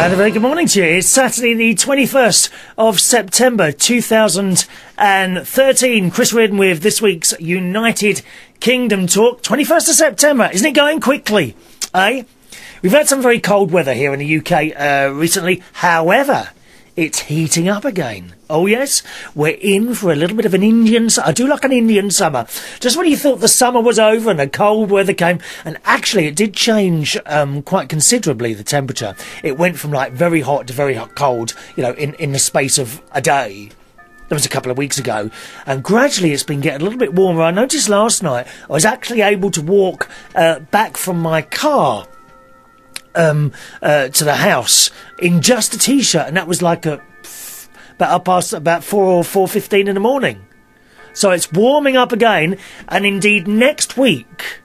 And a very good morning to you. It's Saturday, the 21st of September 2013. Chris Reardon with this week's United Kingdom talk. 21st of September. Isn't it going quickly? Eh? We've had some very cold weather here in the UK uh, recently. However, it's heating up again. Oh yes, we're in for a little bit of an Indian. I do like an Indian summer. Just when you thought the summer was over and the cold weather came, and actually it did change um, quite considerably. The temperature it went from like very hot to very hot cold. You know, in in the space of a day. That was a couple of weeks ago, and gradually it's been getting a little bit warmer. I noticed last night I was actually able to walk uh, back from my car um, uh, to the house in just a t-shirt, and that was like a about past about four or four fifteen in the morning. So it's warming up again, and indeed next week,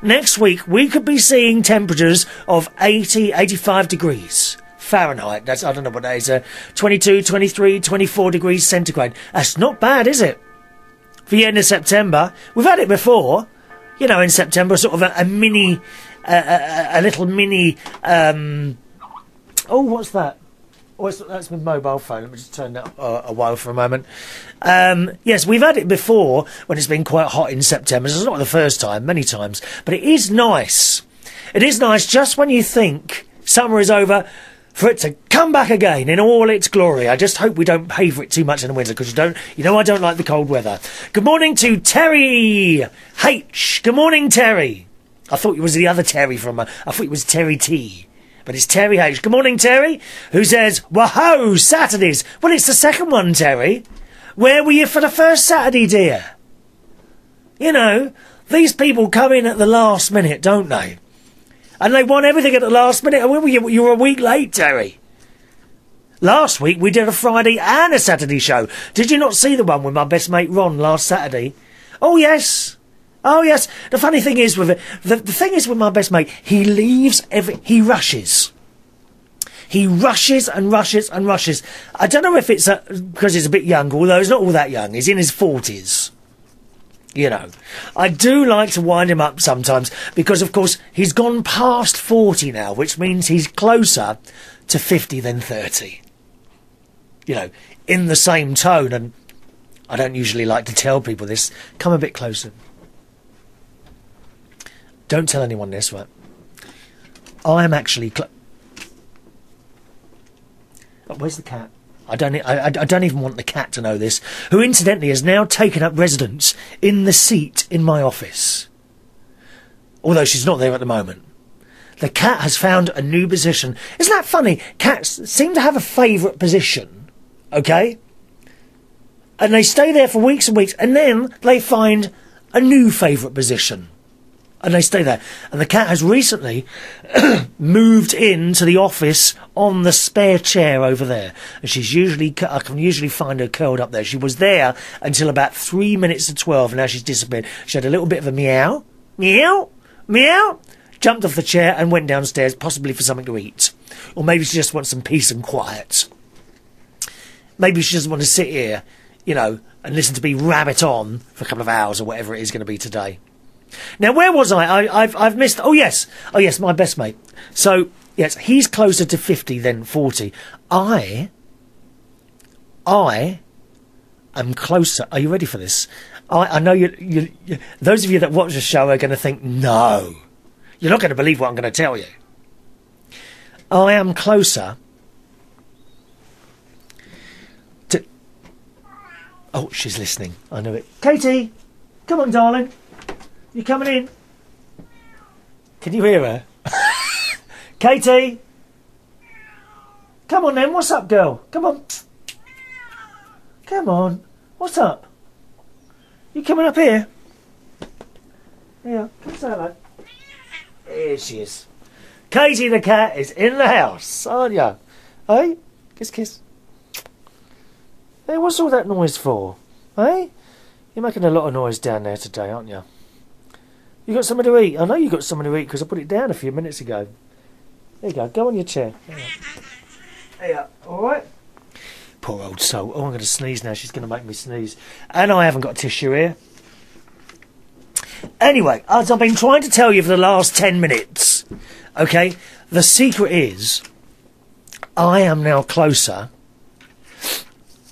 next week we could be seeing temperatures of 80, 85 degrees. Fahrenheit, that's, I don't know what that is, uh, 22, 23, 24 degrees centigrade. That's not bad, is it? For the end of September. We've had it before. You know, in September, sort of a, a mini, uh, a, a little mini, um, oh, what's that? Oh, it's, that's my mobile phone. Let me just turn that uh, a while for a moment. Um, yes, we've had it before when it's been quite hot in September. It's not the first time, many times. But it is nice. It is nice just when you think summer is over for it to come back again in all its glory. I just hope we don't pay for it too much in the winter because you don't, you know, I don't like the cold weather. Good morning to Terry H. Good morning, Terry. I thought it was the other Terry from, uh, I thought it was Terry T. But it's Terry H. Good morning, Terry, who says, Whoa, Saturdays. Well, it's the second one, Terry. Where were you for the first Saturday, dear? You know, these people come in at the last minute, don't they? And they want everything at the last minute. When were you, you were a week late, Terry. Last week we did a Friday and a Saturday show. Did you not see the one with my best mate Ron last Saturday? Oh yes. Oh yes. The funny thing is with it, the, the thing is with my best mate, he leaves every, he rushes. He rushes and rushes and rushes. I don't know if it's uh, a, because he's a bit younger, although he's not all that young. He's in his forties. You know, I do like to wind him up sometimes because, of course, he's gone past 40 now, which means he's closer to 50 than 30. You know, in the same tone, and I don't usually like to tell people this. Come a bit closer. Don't tell anyone this, right? I am actually. Oh, where's the cat? I don't, I, I don't even want the cat to know this, who incidentally has now taken up residence in the seat in my office. Although she's not there at the moment. The cat has found a new position. Isn't that funny? Cats seem to have a favourite position, okay? And they stay there for weeks and weeks, and then they find a new favourite position and they stay there. And the cat has recently moved into the office on the spare chair over there. And she's usually, I can usually find her curled up there. She was there until about three minutes to twelve, and now she's disappeared. She had a little bit of a meow, meow, meow, jumped off the chair and went downstairs, possibly for something to eat. Or maybe she just wants some peace and quiet. Maybe she doesn't want to sit here, you know, and listen to me rabbit on for a couple of hours or whatever it is going to be today. Now, where was I? I have I've missed. Oh yes, oh yes, my best mate. So yes, he's closer to fifty than forty. I, I, am closer. Are you ready for this? I, I know you, you, you. Those of you that watch the show are going to think, no, you're not going to believe what I'm going to tell you. I am closer to. Oh, she's listening. I know it. Katie, come on, darling. You coming in? Can you hear her? Katie! Come on then, what's up, girl? Come on. Come on. What's up? You coming up here? Yeah, come say hello. Here she is. Katie the cat is in the house, aren't you? Hey? Kiss, kiss. Hey, what's all that noise for? Hey? You're making a lot of noise down there today, aren't you? You got something to eat? I know you got something to eat because I put it down a few minutes ago. There you go. Go on your chair. There you uh, are. All right. Poor old soul. Oh, I'm going to sneeze now. She's going to make me sneeze. And I haven't got tissue here. Anyway, as I've been trying to tell you for the last 10 minutes, okay, the secret is I am now closer.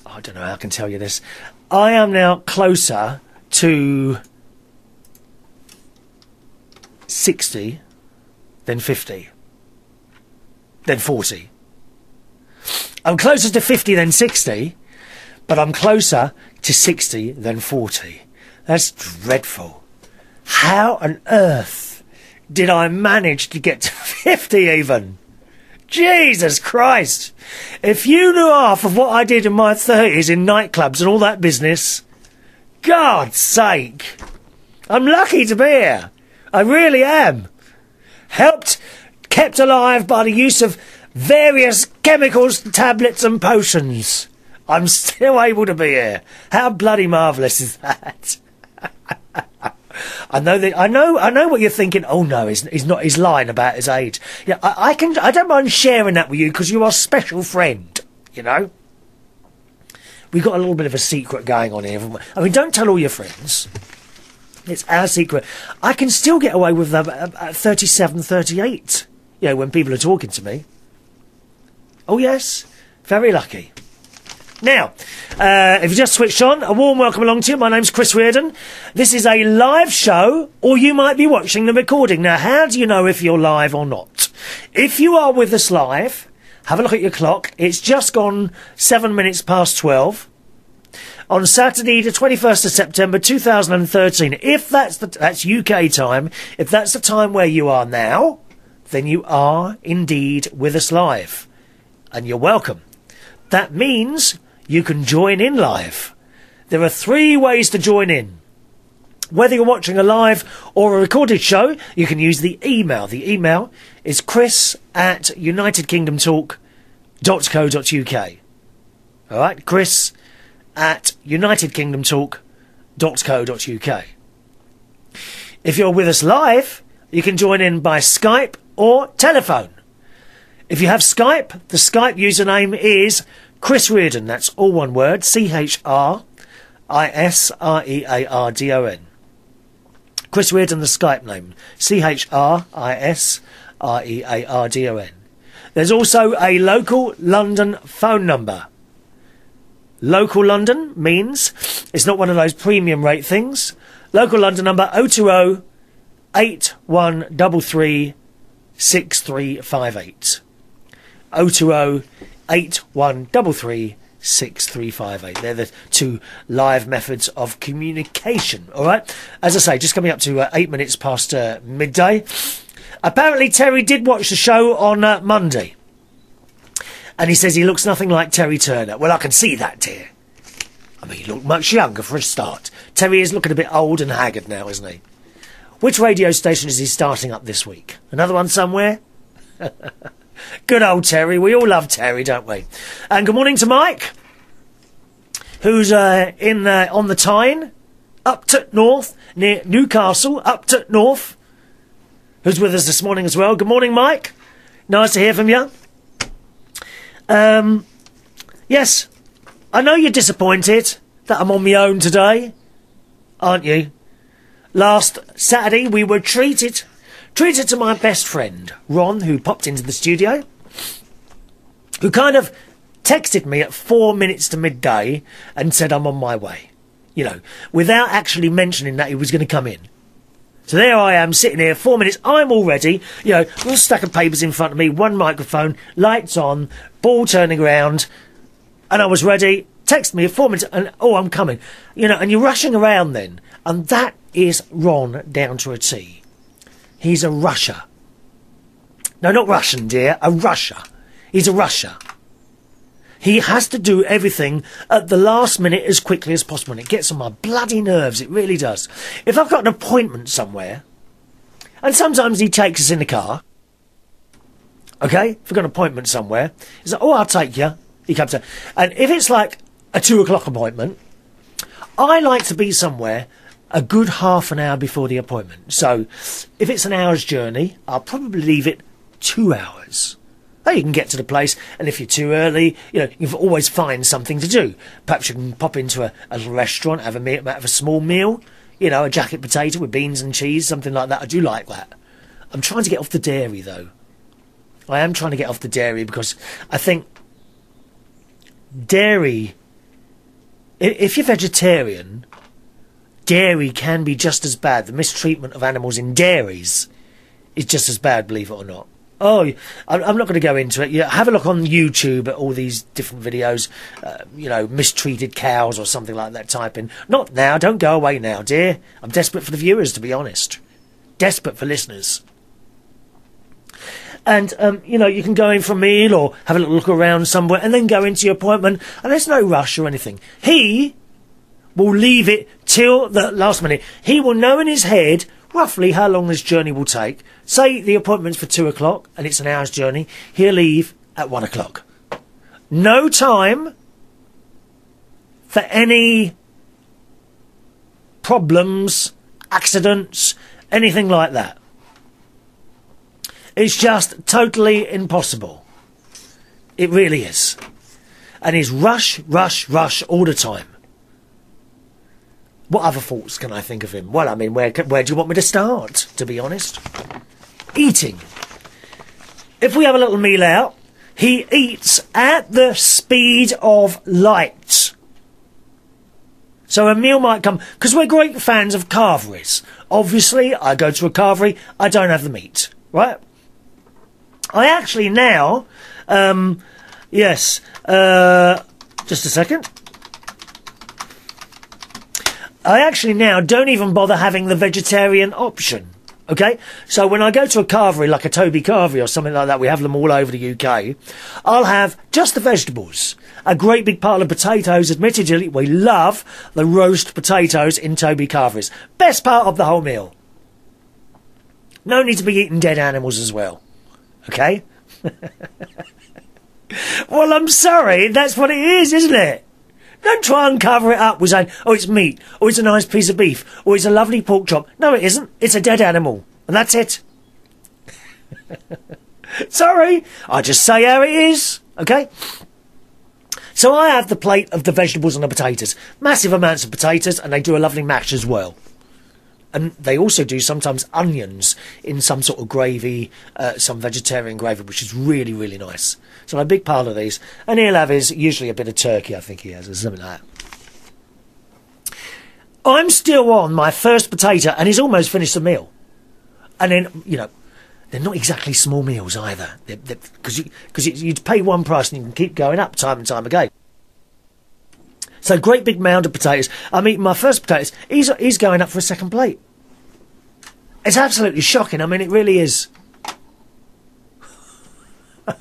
I don't know how I can tell you this. I am now closer to 60 then 50 then 40. I'm closer to 50 than 60, but I'm closer to 60 than 40. That's dreadful. How on earth did I manage to get to 50 even? Jesus Christ! If you knew half of what I did in my 30s in nightclubs and all that business, God's sake! I'm lucky to be here. I really am. Helped, kept alive by the use of various chemicals, tablets, and potions. I'm still able to be here. How bloody marvellous is that? I know that I know I know what you're thinking. Oh no, he's, he's not. He's lying about his age. Yeah, I, I can. I don't mind sharing that with you because you're a special friend. You know. We've got a little bit of a secret going on here. I mean, don't tell all your friends. It's our secret. I can still get away with them at 37, 38. You know, when people are talking to me. Oh yes, very lucky. Now, uh, if you just switched on, a warm welcome along to you. My name's Chris Reardon. This is a live show, or you might be watching the recording. Now, how do you know if you're live or not? If you are with us live, have a look at your clock. It's just gone seven minutes past 12 on Saturday, the 21st of September 2013. If that's the, that's UK time, if that's the time where you are now, then you are indeed with us live. And you're welcome. That means you can join in live. There are three ways to join in. Whether you're watching a live or a recorded show, you can use the email. The email is chris at unitedkingdomtalk.co.uk. Alright, chris at unitedkingdomtalk.co.uk. If you're with us live, you can join in by Skype or telephone. If you have Skype, the Skype username is Chris Reardon, that's all one word, C H R I S R E A R D O N. Chris Reardon, the Skype name, C H R I S R E A R D O N. There's also a local London phone number. Local London means it's not one of those premium rate things. Local London number 020 8133 6358. 020 8133 6358. They're the two live methods of communication. All right. As I say, just coming up to uh, eight minutes past uh, midday. Apparently, Terry did watch the show on uh, Monday. And he says he looks nothing like Terry Turner. Well, I can see that, dear. I mean, he looked much younger for a start. Terry is looking a bit old and haggard now, isn't he? Which radio station is he starting up this week? Another one somewhere? Good old Terry. We all love Terry, don't we? And good morning to Mike, who's uh, in uh, on the Tyne, up to north near Newcastle, up to north. Who's with us this morning as well? Good morning, Mike. Nice to hear from you. Um, yes, I know you're disappointed that I'm on my own today, aren't you? Last Saturday we were treated treated to my best friend, Ron, who popped into the studio, who kind of texted me at four minutes to midday and said I'm on my way. You know, without actually mentioning that he was going to come in. So there I am, sitting here, four minutes, I'm all ready, you know, a stack of papers in front of me, one microphone, lights on, ball turning around, and I was ready, text me four minutes, and oh, I'm coming. You know, and you're rushing around then, and that is Ron down to a T. He's a rusher. No, not Russian, dear. A rusher. He's a rusher. He has to do everything at the last minute as quickly as possible. And it gets on my bloody nerves. It really does. If I've got an appointment somewhere, and sometimes he takes us in the car, okay? If we've got an appointment somewhere, he's like, oh, I'll take you. He comes in. And if it's like a two o'clock appointment, I like to be somewhere a good half an hour before the appointment. So if it's an hour's journey, I'll probably leave it two hours. Oh, you can get to the place, and if you're too early, you know, you can always find something to do. Perhaps you can pop into a, a restaurant, have a, meal, have a small meal, you know, a jacket potato with beans and cheese, something like that. I do like that. I'm trying to get off the dairy, though. I am trying to get off the dairy because I think dairy. If you're vegetarian, dairy can be just as bad. The mistreatment of animals in dairies is just as bad, believe it or not. Oh, I'm not going to go into it. Yeah, have a look on YouTube at all these different videos. Uh, you know, mistreated cows or something like that. Type in. Not now. Don't go away now, dear. I'm desperate for the viewers, to be honest. Desperate for listeners. And um, you know, you can go in for a meal or have a little look around somewhere, and then go into your appointment. And there's no rush or anything. He will leave it till the last minute. He will know in his head roughly how long this journey will take. Say the appointment's for two o'clock and it's an hour's journey. He'll leave at one o'clock. No time for any problems, accidents, anything like that. It's just totally impossible. It really is. And he's rush, rush, rush all the time. What other faults can I think of him? Well, I mean, where where do you want me to start? To be honest, eating. If we have a little meal out, he eats at the speed of light. So a meal might come because we're great fans of carveries. Obviously, I go to a carvery, I don't have the meat, right? I actually now, um, yes, uh, just a second. I actually now don't even bother having the vegetarian option. Okay? So when I go to a carvery like a Toby Carvery or something like that, we have them all over the UK, I'll have just the vegetables. A great big pile of potatoes, admittedly, we love the roast potatoes in Toby Carveries. Best part of the whole meal. No need to be eating dead animals as well. Okay? well, I'm sorry, that's what it is, isn't it? Don't try and cover it up with saying, oh, it's meat, or it's a nice piece of beef, or it's a lovely pork chop. No, it isn't. It's a dead animal. And that's it. Sorry, I just say how it is, okay? So I have the plate of the vegetables and the potatoes. Massive amounts of potatoes, and they do a lovely mash as well and they also do sometimes onions in some sort of gravy, uh, some vegetarian gravy, which is really, really nice. So a big pile of these, and he'll have his usually a bit of turkey, I think he has, or something like that. I'm still on my first potato, and he's almost finished the meal. And then, you know, they're not exactly small meals either, because you, cause you, you'd pay one price and you can keep going up time and time again. So great big mound of potatoes. I'm eating my first potatoes. He's, he's going up for a second plate. It's absolutely shocking. I mean, it really is. and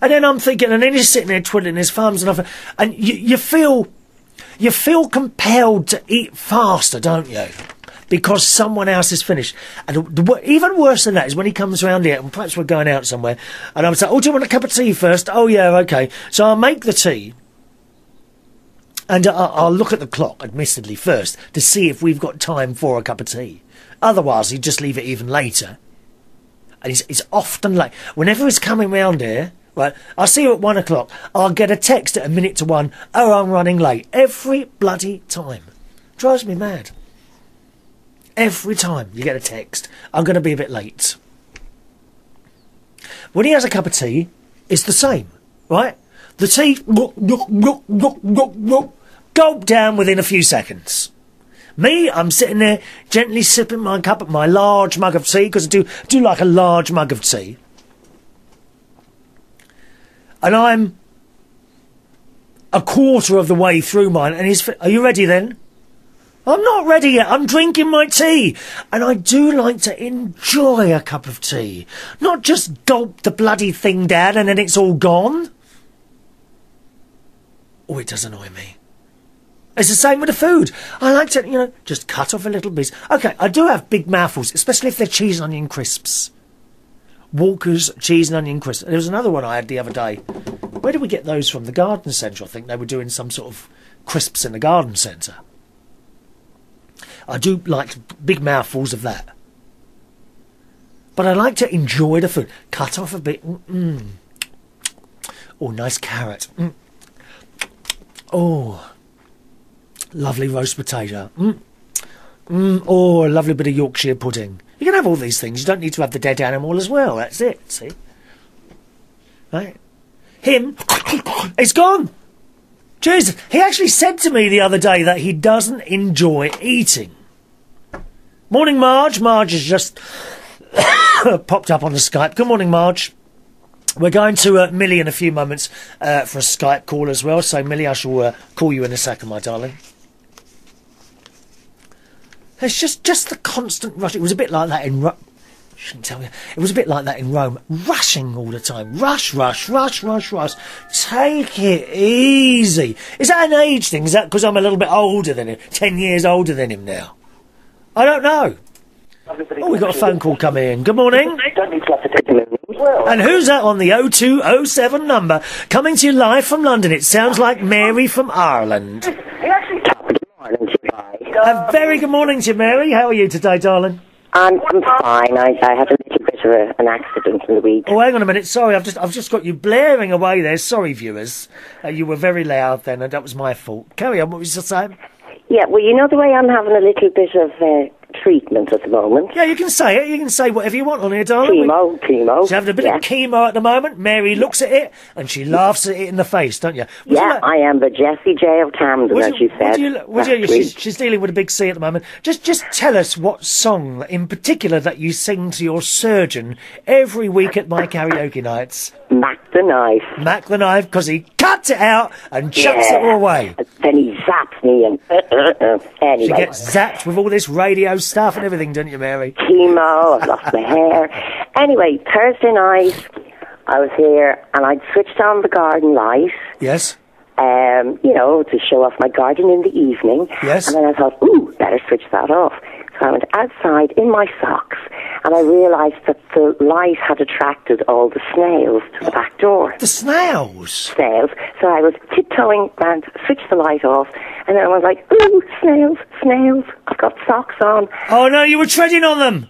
then I'm thinking, and then he's sitting there twiddling his thumbs and and you, you feel, you feel compelled to eat faster, don't you? Because someone else is finished. And the, even worse than that is when he comes around here, and perhaps we're going out somewhere, and I'm saying, oh, do you want a cup of tea first? Oh, yeah, okay. So I'll make the tea, and uh, I'll look at the clock, admittedly, first, to see if we've got time for a cup of tea. Otherwise, he'd just leave it even later. And he's, often late. Whenever he's coming round here, right, I'll see you at one o'clock. I'll get a text at a minute to one. Oh, I'm running late. Every bloody time. Drives me mad. Every time you get a text, I'm going to be a bit late. When he has a cup of tea, it's the same, right? The tea, gulp down within a few seconds. Me, I'm sitting there gently sipping my cup, of my large mug of tea, because I do, do like a large mug of tea. And I'm a quarter of the way through mine, and he's, are you ready then? I'm not ready yet. I'm drinking my tea. And I do like to enjoy a cup of tea. Not just gulp the bloody thing down and then it's all gone. Oh, it does annoy me. It's the same with the food. I like to, you know, just cut off a little bit. Okay, I do have big mouthfuls, especially if they're cheese and onion crisps. Walker's cheese and onion crisps. There was another one I had the other day. Where did we get those from? The garden centre, I think. They were doing some sort of crisps in the garden centre. I do like big mouthfuls of that. But I like to enjoy the food. Cut off a bit. Mm. Oh, nice carrot. Mm. Oh, lovely roast potato. Mm. Mm. Oh, a lovely bit of Yorkshire pudding. You can have all these things. You don't need to have the dead animal as well. That's it. See? Right? Him, it's gone. Jesus, he actually said to me the other day that he doesn't enjoy eating. Morning, Marge. Marge has just popped up on the Skype. Good morning, Marge. We're going to uh, Millie in a few moments uh, for a Skype call as well. So, Millie, I shall uh, call you in a second, my darling. It's just just the constant rush. It was a bit like that in. Shouldn't tell you. It was a bit like that in Rome, rushing all the time. Rush, rush, rush, rush, rush. Take it easy. Is that an age thing? Is that because I'm a little bit older than him? Ten years older than him now? I don't know. Oh, we've got a phone call coming in. Good morning. And who's that on the 0207 number? Coming to you live from London. It sounds like Mary from Ireland. A very good morning to you, Mary. How are you today, darling? I'm, I'm fine. I, I had a little bit of a, an accident in the week. Oh, hang on a minute. Sorry, I've just I've just got you blaring away there. Sorry, viewers. Uh, you were very loud then, and that was my fault. Carry on. What was you saying? Yeah, well, you know the way I'm having a little bit of uh, treatment at the moment. Yeah, you can say it. You can say whatever you want on here, darling. Chemo, chemo. She's having a bit yeah. of chemo at the moment. Mary looks at it and she laughs at it in the face, don't you? You Yeah, like- I am the Jessie J of Camden, as you said. You, you, she's, she's dealing with a big C at the moment. Just, just tell us what song in particular that you sing to your surgeon every week at my karaoke nights. Mack the knife. Mack the knife, because he cuts it out and chucks Yeah. it all away. Then he zaps me and uh, uh, uh. She gets zapped with all this radio stuff and everything, don't you, Mary? chemo, I've lost my hair. Anyway, Thursday night, I was here and I'd switched on the garden light, Yes. um, you know, to show off my garden in the evening. Yes. And then I thought, ooh, better switch that off. So I went outside in my socks and I realised that the light had attracted all the snails to the back door. The snails. Snails. So I was tiptoeing and switched the light off and then I was like, ooh, snails, snails. I've got socks on. Oh no, you were treading on them.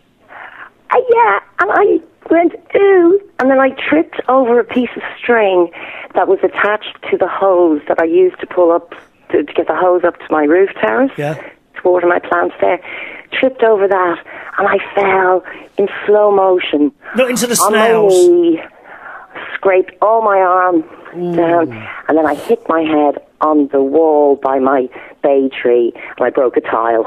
Uh, yeah, and I went, ooh, and then I tripped over a piece of string that was attached to the hose that I used to pull up, to, to get the hose up to my roof terrace, Yeah. to water my plants there. Tripped over that, and I fell in slow motion Not into the on my knee, scraped all my arm down, and then I hit my head on the wall by my bay tree, and I broke a tile.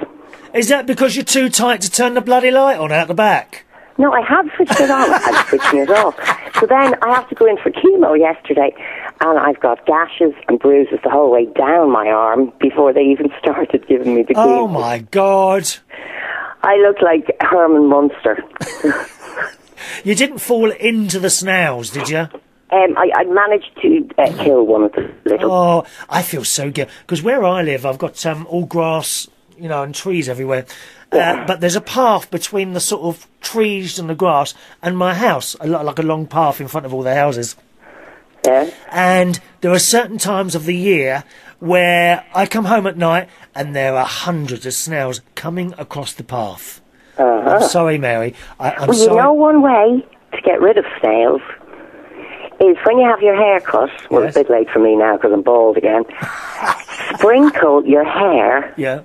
Is that because you're too tight to turn the bloody light on out the back? No, I have switched it on. I'm switching it off. So then I have to go in for chemo yesterday, and I've got gashes and bruises the whole way down my arm before they even started giving me the chemo. Oh my god. I look like Herman Munster. You didn't fall into the snails, did you? Um, I, I managed to uh, kill one of the little. Oh, I feel so good because where I live, I've got um, all grass, you know, and trees everywhere. Uh, but there's a path between the sort of trees and the grass and my house, a lot like a long path in front of all the houses. Yeah. And there are certain times of the year where I come home at night and there are hundreds of snails coming across the path. I'm sorry, Mary. I, I'm Uh-huh. Well, you sorry. know one way to get rid of snails is when you have your hair cut. Well, Yes. it's a bit late for me now because I'm bald again. Sprinkle your hair yeah.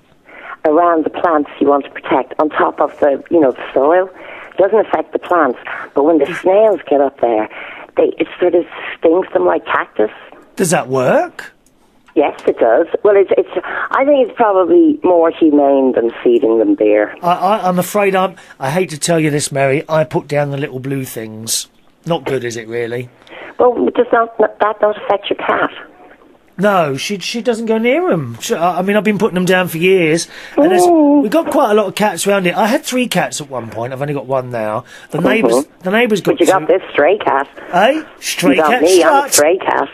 Around the plants you want to protect on top of the, you know, the soil. It doesn't affect the plants, but when the snails get up there, they it sort of stings them like cactus. Does that work? Yes, it does. Well, it's it's. I think it's probably more humane than feeding them beer. I, I'm afraid I'm. I hate to tell you this, Mary. I put down the little blue things. Not good, is it really? Well, does not that not affect your cat? No, she she doesn't go near them. She, I I mean, I've been putting them down for years, and Oh. we've got quite a lot of cats around here. I had three cats at one point. I've only got one now. The neighbours, the neighbours got But you got this stray cat. Eh? Stray you cat me. I'm stray cat.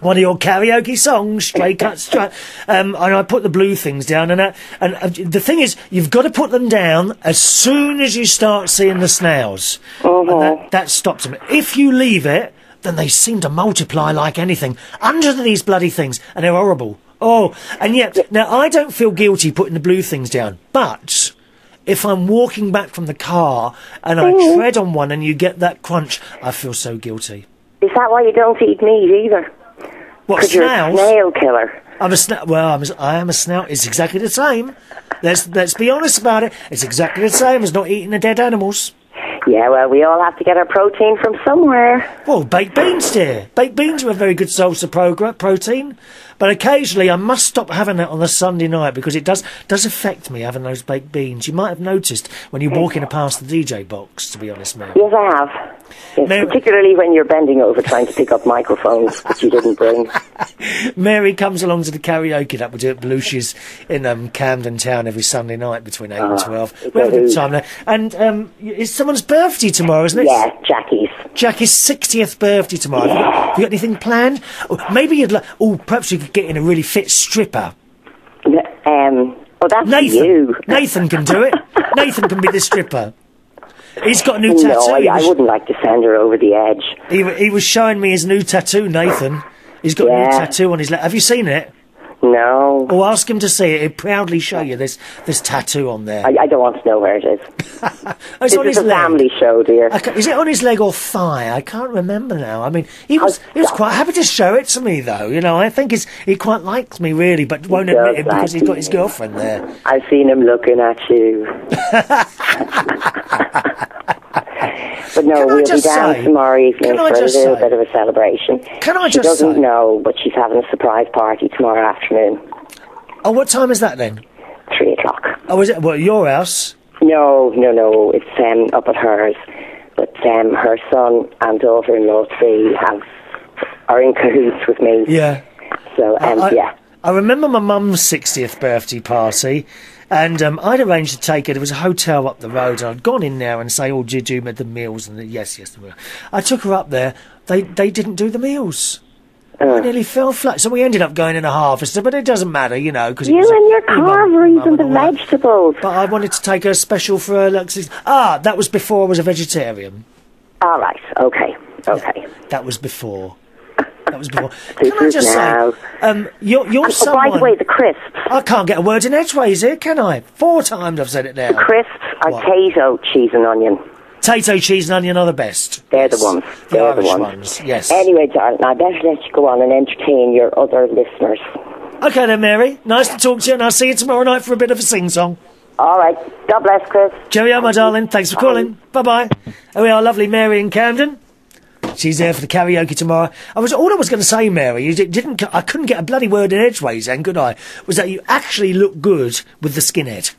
One of your karaoke songs, Stray Cat Strut. Um, and I put the blue things down, and uh, and uh, the thing is, you've got to put them down as soon as you start seeing the snails. And that, that stops them. If you leave it, then they seem to multiply like anything under these bloody things, and they're horrible. Oh, and yet now I don't feel guilty putting the blue things down, but. If I'm walking back from the car and I mm-hmm. tread on one and you get that crunch, I feel so guilty. Is that why you don't eat meat either? What Because you're a snails? snail killer. I'm a snout. Well, I'm a, I am a snout. It's exactly the same. Let's let's be honest about it. It's exactly the same as not eating the dead animals. Yeah, well, we all have to get our protein from somewhere. Well, baked beans, dear. Baked beans are a very good source of protein, but occasionally I must stop having it on a Sunday night because it does does affect me having those baked beans. You might have noticed when you're walking past the DJ box. To be honest, Mary. Yes, I have. Yes, Mary- particularly when you're bending over trying to pick up microphones that you didn't bring. Mary comes along to the karaoke that we do at Belushi's in um, Camden Town every Sunday night between eight and Ah, twelve. it's We have a a good time there. And um, it's someone's birthday tomorrow, isn't it? Yeah, Jackie's. Jackie's 60th birthday tomorrow. Have you, got, have you got anything planned? Oh, maybe you'd like. Oh, perhaps you could get in a really fit stripper. Um, well, that's Nathan. you. Nathan can do it. Nathan can be the stripper. He's got a new No, tattoo. I, I wouldn't like to send her over the edge. He, he was showing me his new tattoo, Nathan. He's got a new tattoo on his leg. Have you seen it? No, Oh, ask him to see it. He'll proudly show you this this tattoo on there. I, I don't want to know where it is. Oh, it's This on is his a leg. family show, dear. Ca- is it on his leg or thigh? I can't remember now. I mean, he was Oh, he was quite happy to show it to me, though. You know, I think he's, he quite likes me really, but won't admit it because he's got his girlfriend there. I've seen him looking at you. but no, we'll be down say- tomorrow evening for a little say- bit of a celebration. Can I she just doesn't say- know, but she's having a surprise party tomorrow afternoon, Oh, what time is that then? three o'clock. Oh, is it well, your house? No, no, no, it's um, up at hers. But um, her son and daughter-in-law three have are in cahoots with me. Yeah. So um, I, yeah. I remember my mum's 60th birthday party, and um, I'd arranged to take her. There was a hotel up the road, and I'd gone in there and say, "Oh, did you do the meals?" And the, yes, yes, the meal. I took her up there. They they didn't do the meals. I nearly fell flat. So we ended up going in a harvester, but it doesn't matter, you know, because You and your carveries and the vegetables. But I wanted to take her special for her. Like, ah, that was before I was a vegetarian. All right, okay, okay. That was before. That was before. Can I just now. say, um, you're, you're And, oh, by the way, the crisps. I can't get a word in edgeways here, can I? Four times I've said it now. The Crisps are What? Tayto cheese and onion. Potato, cheese, and onion are the best. They're the ones. The They're the Irish ones. Yes. Anyway, darling, I better let you go on and entertain your other listeners. Okay then, Mary. Nice to talk to you, and I'll see you tomorrow night for a bit of a sing-song. All right. God bless, Chris. Cheerio, my darling. Thanks for calling. Bye bye. Oh, we are lovely Mary in Camden. She's there for the karaoke tomorrow. I was all I was going to say, Mary. Di- didn't. I couldn't get a bloody word in edgeways, then, could I? Was that you actually look good with the skinhead?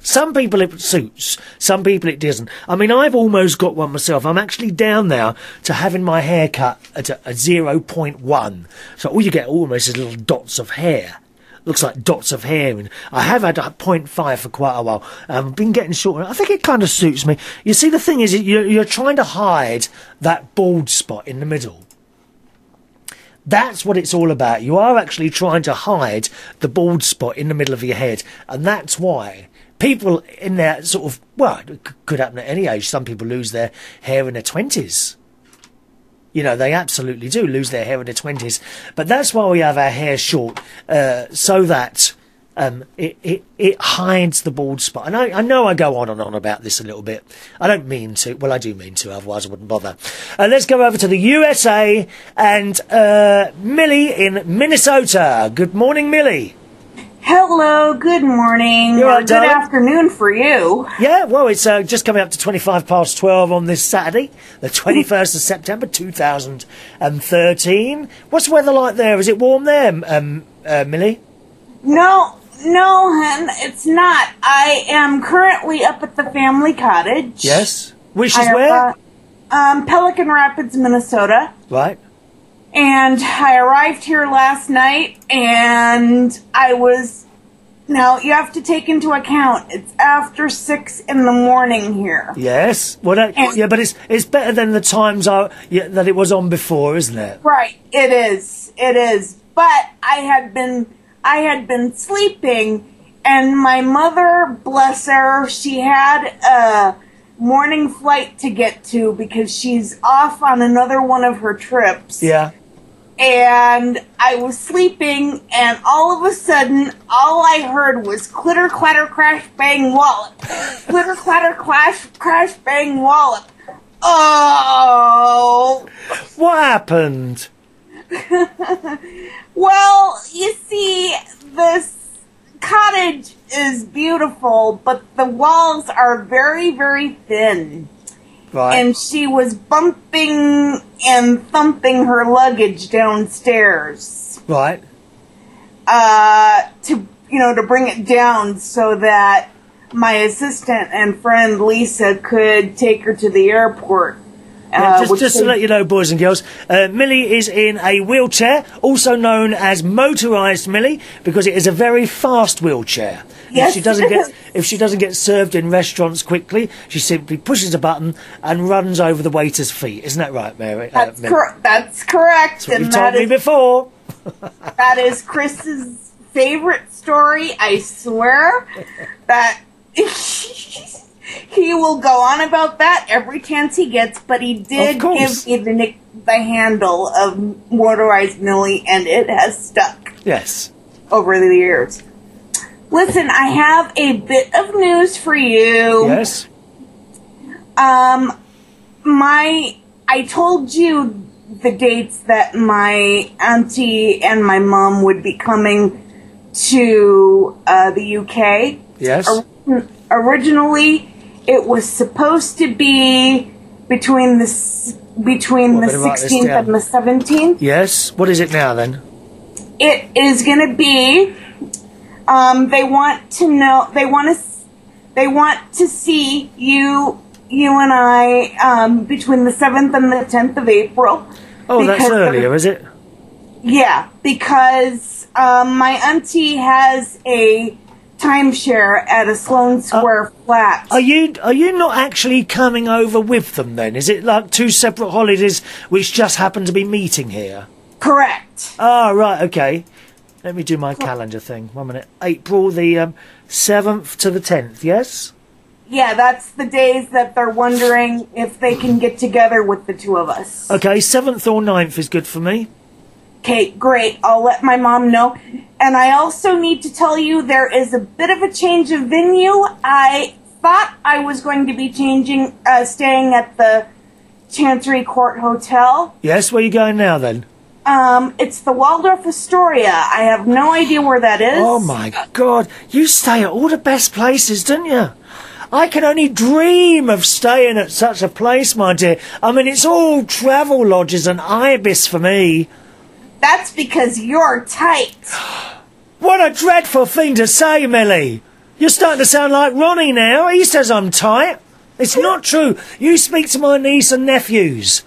Some people it suits, some people it doesn't. I mean, I've almost got one myself. I'm actually down now to having my hair cut at a, a 0.1. So all you get almost is little dots of hair. Looks like dots of hair. And I have had a 0.5 for quite a while. Um, I've been getting shorter. I think it kind of suits me. You see, the thing is, you're, you're trying to hide that bald spot in the middle. That's what it's all about. You are actually trying to hide the bald spot in the middle of your head. And that's why people in their sort of, well, it could happen at any age. Some people lose their hair in their 20s. You know, they absolutely do lose their hair in their 20s. But that's why we have our hair short, uh, so that um, it, it, it hides the bald spot. And I, I know I go on and on about this a little bit. I don't mean to. Well, I do mean to, otherwise I wouldn't bother. Uh, let's go over to the USA and uh, Millie in Minnesota. Good morning, Millie. Hello, good morning, You all or right, good darling? afternoon for you. Yeah, well, it's uh, just coming up to 25 past 12 on this Saturday, the 21st of September 2013. What's the weather like there? Is it warm there, um, uh, Millie? No, no, hun, it's not. I am currently up at the family cottage. Yes. Which is I, where? uh, um, Pelican Rapids, Minnesota. Right. And I arrived here last night, and I was. Now, you have to take into account, it's after 6 in the morning here. Yes. Well, that, And- yeah, but it's it's better than the times I, yeah, that it was on before, isn't it? Right, it is. It is. But I had been I had been sleeping and my mother, bless her, she had a morning flight to get to because she's off on another one of her trips. Yeah. And I was sleeping and all of a sudden all I heard was clitter clatter crash bang wallop. clitter clatter clash crash bang wallop. Oh What happened? Well, you see, this cottage is beautiful, but the walls are very, very thin. Right. And she was bumping and thumping her luggage downstairs right. uh, to, you know, to bring it down so that my assistant and friend Lisa could take her to the airport. Uh, just, just to let you know, boys and girls, uh, Millie is in a wheelchair, also known as motorised Millie, because it is a very fast wheelchair. Yes. If she doesn't get if she doesn't get served in restaurants quickly, she simply pushes a button and runs over the waiter's feet. Isn't that right, Mary? Uh, That's, Millie? cor- that's correct. That's what and you that told me before. That is Chris's favorite story, I swear. That he will go on about that every chance he gets, but he did give me the, nick- the handle of motorized Millie, and it has stuck Yes. over the years. Listen, I have a bit of news for you. Yes. Um, my, I told you the dates that my auntie and my mom would be coming to uh, the UK. Yes. Or- originally, it was supposed to be between the between Well, the better write this 16th and the 17th. Yes. What is it now then? It is going to be. Um, they want to know. They want to. They want to see you. You and I um, between the seventh and the tenth of April. Oh, that's earlier, is it? Yeah, because um, my auntie has a timeshare at a Sloane Square flat. Are you are you not actually coming over with them then? Is it like two separate holidays which just happen to be meeting here? Correct. Ah, right, okay. Let me do my calendar thing. One minute. April the um, 7th to the 10th, yes? Yeah, that's the days that they're wondering if they can get together with the two of us. Okay, 7th or 9th is good for me. Okay, great. I'll let my mom know. And I also need to tell you there is a bit of a change of venue. I thought I was going to be changing, uh, staying at the Chancery Court Hotel. Yes, where are you going now then? Um, it's the Waldorf Astoria. I have no idea where that is. Oh my god, you stay at all the best places, don't you? I can only dream of staying at such a place, my dear. I mean, it's all travel lodges and ibis for me. That's because you're tight. What a dreadful thing to say, Millie. You're starting to sound like Ronnie now. He says I'm tight. It's not true. You speak to my niece and nephews.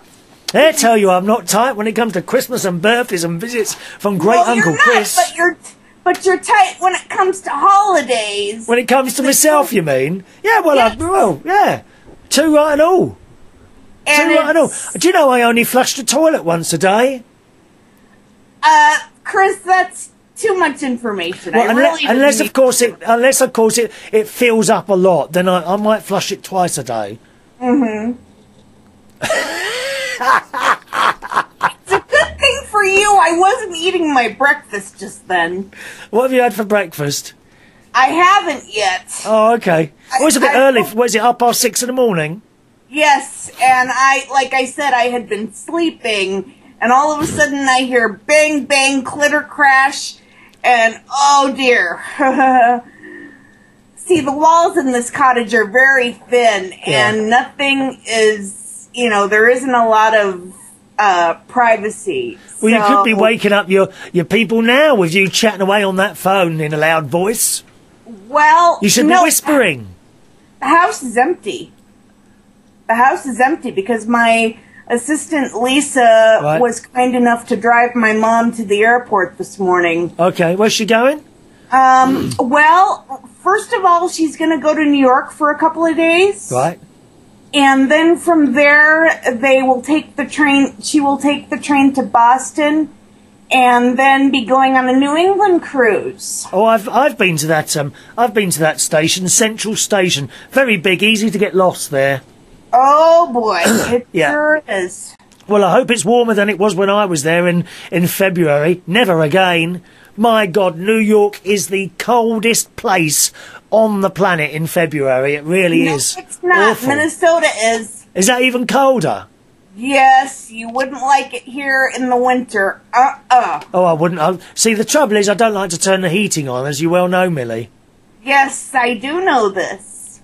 They tell you I'm not tight when it comes to Christmas and birthdays and visits from great well, Uncle you're not, Chris. but you're, but you're tight when it comes to holidays. When it comes to myself, you mean? Yeah, well, I, Yes. well, yeah. Two right and all. and Two right and all. Do you know I only flush the toilet once a day? Uh, Chris, that's too much information. Well, I unless, really unless of course it, unless of course it, it fills up a lot, then I, I might flush it twice a day. It's a good thing for you. I wasn't eating my breakfast just then. What have you had for breakfast? I haven't yet. Oh, okay. Well, it's a bit I- early. Was it half past six in the morning? Yes, and I, like I said, I had been sleeping, and all of a sudden I hear bang, bang, clitter crash, and oh dear. See, the walls in this cottage are very thin, Yeah. and nothing is, you know, there isn't a lot of uh, privacy. Well, you could be waking up your, your people now with you chatting away on that phone in a loud voice. Well, You should no, be whispering. The house is empty. The house is empty because my assistant Lisa Right. was kind enough to drive my mom to the airport this morning. Okay, where's she going? Um, well, first of all, she's going to go to New York for a couple of days. Right. And then from there, they will take the train, she will take the train to Boston and then be going on a New England cruise. Oh, I've I've been to that um I've been to that station, Central Station. Very big, easy to get lost there. Oh boy, it Yeah. sure is. Well, I hope it's warmer than it was when I was there in in February. Never again. My God, New York is the coldest place on the planet in February. It really No, is. it's not. Awful. Minnesota is. Is that even colder? Yes, you wouldn't like it here in the winter. Uh uh Oh, I wouldn't. I, see, the trouble is, I don't like to turn the heating on, as you well know, Millie. Yes, I do know this.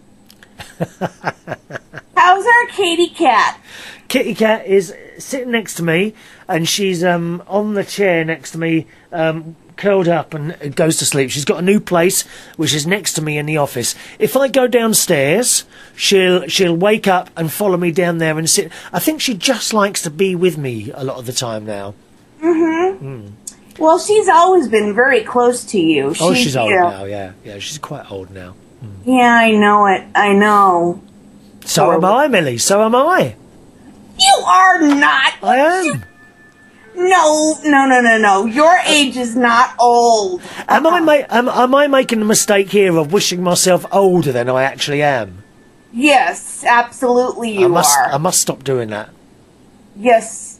How's our kitty cat? Kitty Cat is sitting next to me, and she's um on the chair next to me, um curled up and goes to sleep. She's got a new place, which is next to me in the office. If I go downstairs, she'll she'll wake up and follow me down there and sit. I think she just likes to be with me a lot of the time now. Mm-hmm. Mm. Well, she's always been very close to you. Oh, she's old you know- now. Yeah, yeah, she's quite old now. Yeah, I know it. I know. So am I, Millie. So am I. You are not. I am. No, no, no, no, no. Your age is not old. Am I ma- am, am I making a mistake here of wishing myself older than I actually am? Yes, absolutely you I must are. I must stop doing that. yes.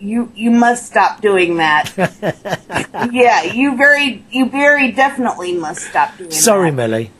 You you must stop doing that. yeah, you very you very definitely must stop doing Sorry, that. Millie.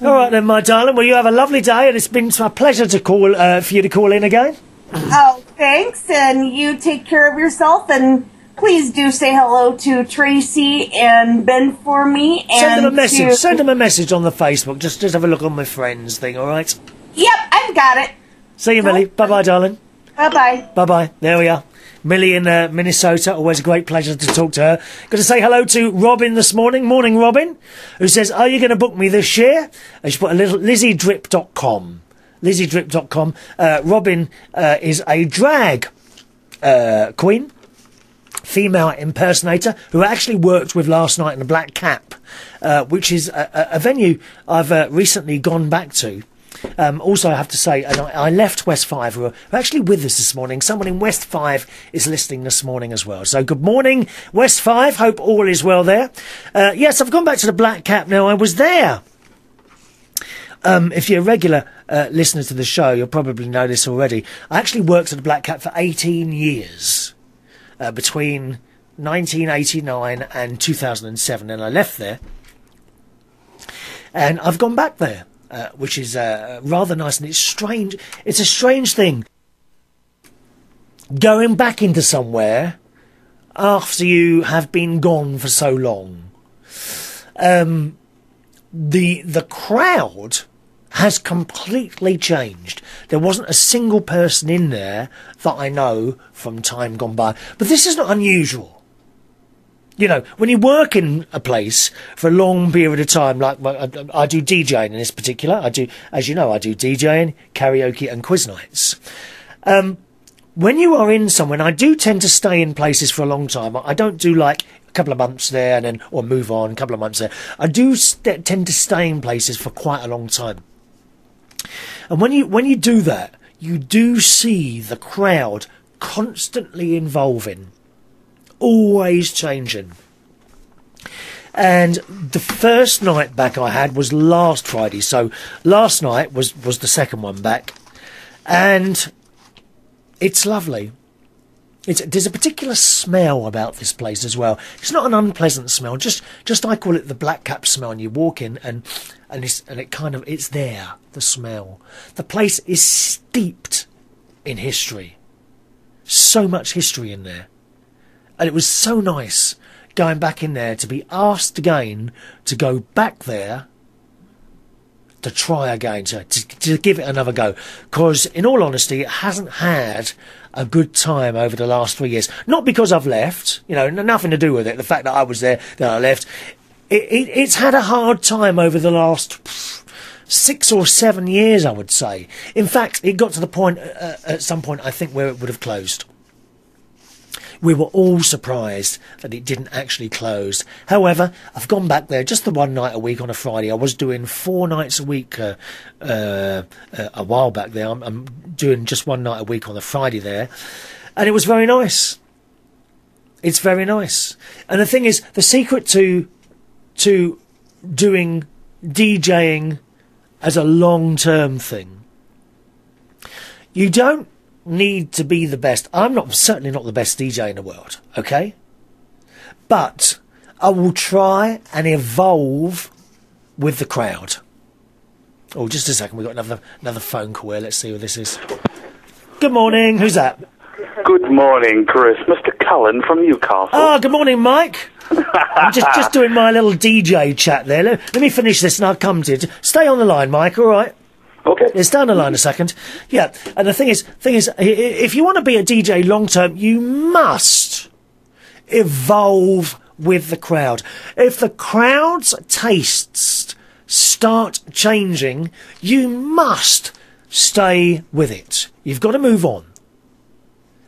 All right then, my darling. Well, you have a lovely day, and it's been a pleasure to call uh, for you to call in again. Oh, thanks, and you take care of yourself, and please do say hello to Tracy and Ben for me. And Send them a message. to- Send them a message on the Facebook. Just just have a look on my friends thing. All right. Yep, I've got it. See you, Millie. Bye, bye, darling. Bye bye. Bye bye. There we are. Millie in uh, Minnesota. Always a great pleasure to talk to her. Got to say hello to Robin this morning. Morning, Robin. Who says, Are you going to book me this year? And she put a little lizziedrip.com. Lizziedrip.com. Uh, Robin uh, is a drag uh, queen, female impersonator, who I actually worked with last night in the Black Cap, uh, which is a, a, venue I've uh, recently gone back to. Um, also, I have to say, and I, I left West Five, who are, who are actually with us this morning. Someone in West Five is listening this morning as well. So, good morning, West Five. Hope all is well there. Uh, yes, I've gone back to the Black Cap now. I was there. Um, if you're a regular uh, listener to the show, you'll probably know this already. I actually worked at the Black Cap for 18 years, uh, between 1989 and 2007, and I left there. And I've gone back there, uh, which is uh, rather nice, and it's strange. It's a strange thing going back into somewhere after you have been gone for so long. Um, the the crowd has completely changed. There wasn't a single person in there that I know from time gone by. But this is not unusual. You know, when you work in a place for a long period of time, like I, do DJing in this particular, I do, as you know, I do DJing, karaoke, and quiz nights. Um, when you are in somewhere, and I do tend to stay in places for a long time. I don't do like a couple of months there and then, or move on, a couple of months there. I do st- tend to stay in places for quite a long time. And when you when you do that, you do see the crowd constantly evolving, always changing. And the first night back I had was last Friday. So last night was was the second one back, and it's lovely. It's, there's a particular smell about this place as well. It's not an unpleasant smell. Just, just I call it the black cap smell. And you walk in, and and it's and it kind of it's there. The smell. The place is steeped in history. So much history in there, and it was so nice going back in there to be asked again to go back there to try again, to, to, to give it another go. Because, in all honesty, it hasn't had a good time over the last three years. Not because I've left, you know, nothing to do with it. The fact that I was there, that I left. It, it, it's had a hard time over the last six or seven years, I would say. In fact, it got to the point, uh, at some point, I think, where it would have closed. We were all surprised that it didn't actually close. However, I've gone back there just the one night a week on a Friday. I was doing four nights a week uh, uh, uh, a while back there. I'm, I'm doing just one night a week on a Friday there, and it was very nice. It's very nice. And the thing is, the secret to to doing DJing as a long term thing, you don't need to be the best. I'm not certainly not the best DJ in the world, okay? But I will try and evolve with the crowd. Oh, just a second. We've got another another phone call here. Let's see who this is. Good morning. Who's that? Good morning, Chris. Mr. Cullen from Newcastle. Oh, good morning, Mike. I'm just just doing my little DJ chat there. Let, let me finish this and I'll come to you. Stay on the line, Mike. All right. Okay. Stay on the line a second. Yeah, and the thing is, thing is, if you want to be a DJ long term, you must evolve with the crowd. If the crowd's tastes start changing, you must stay with it. You've got to move on.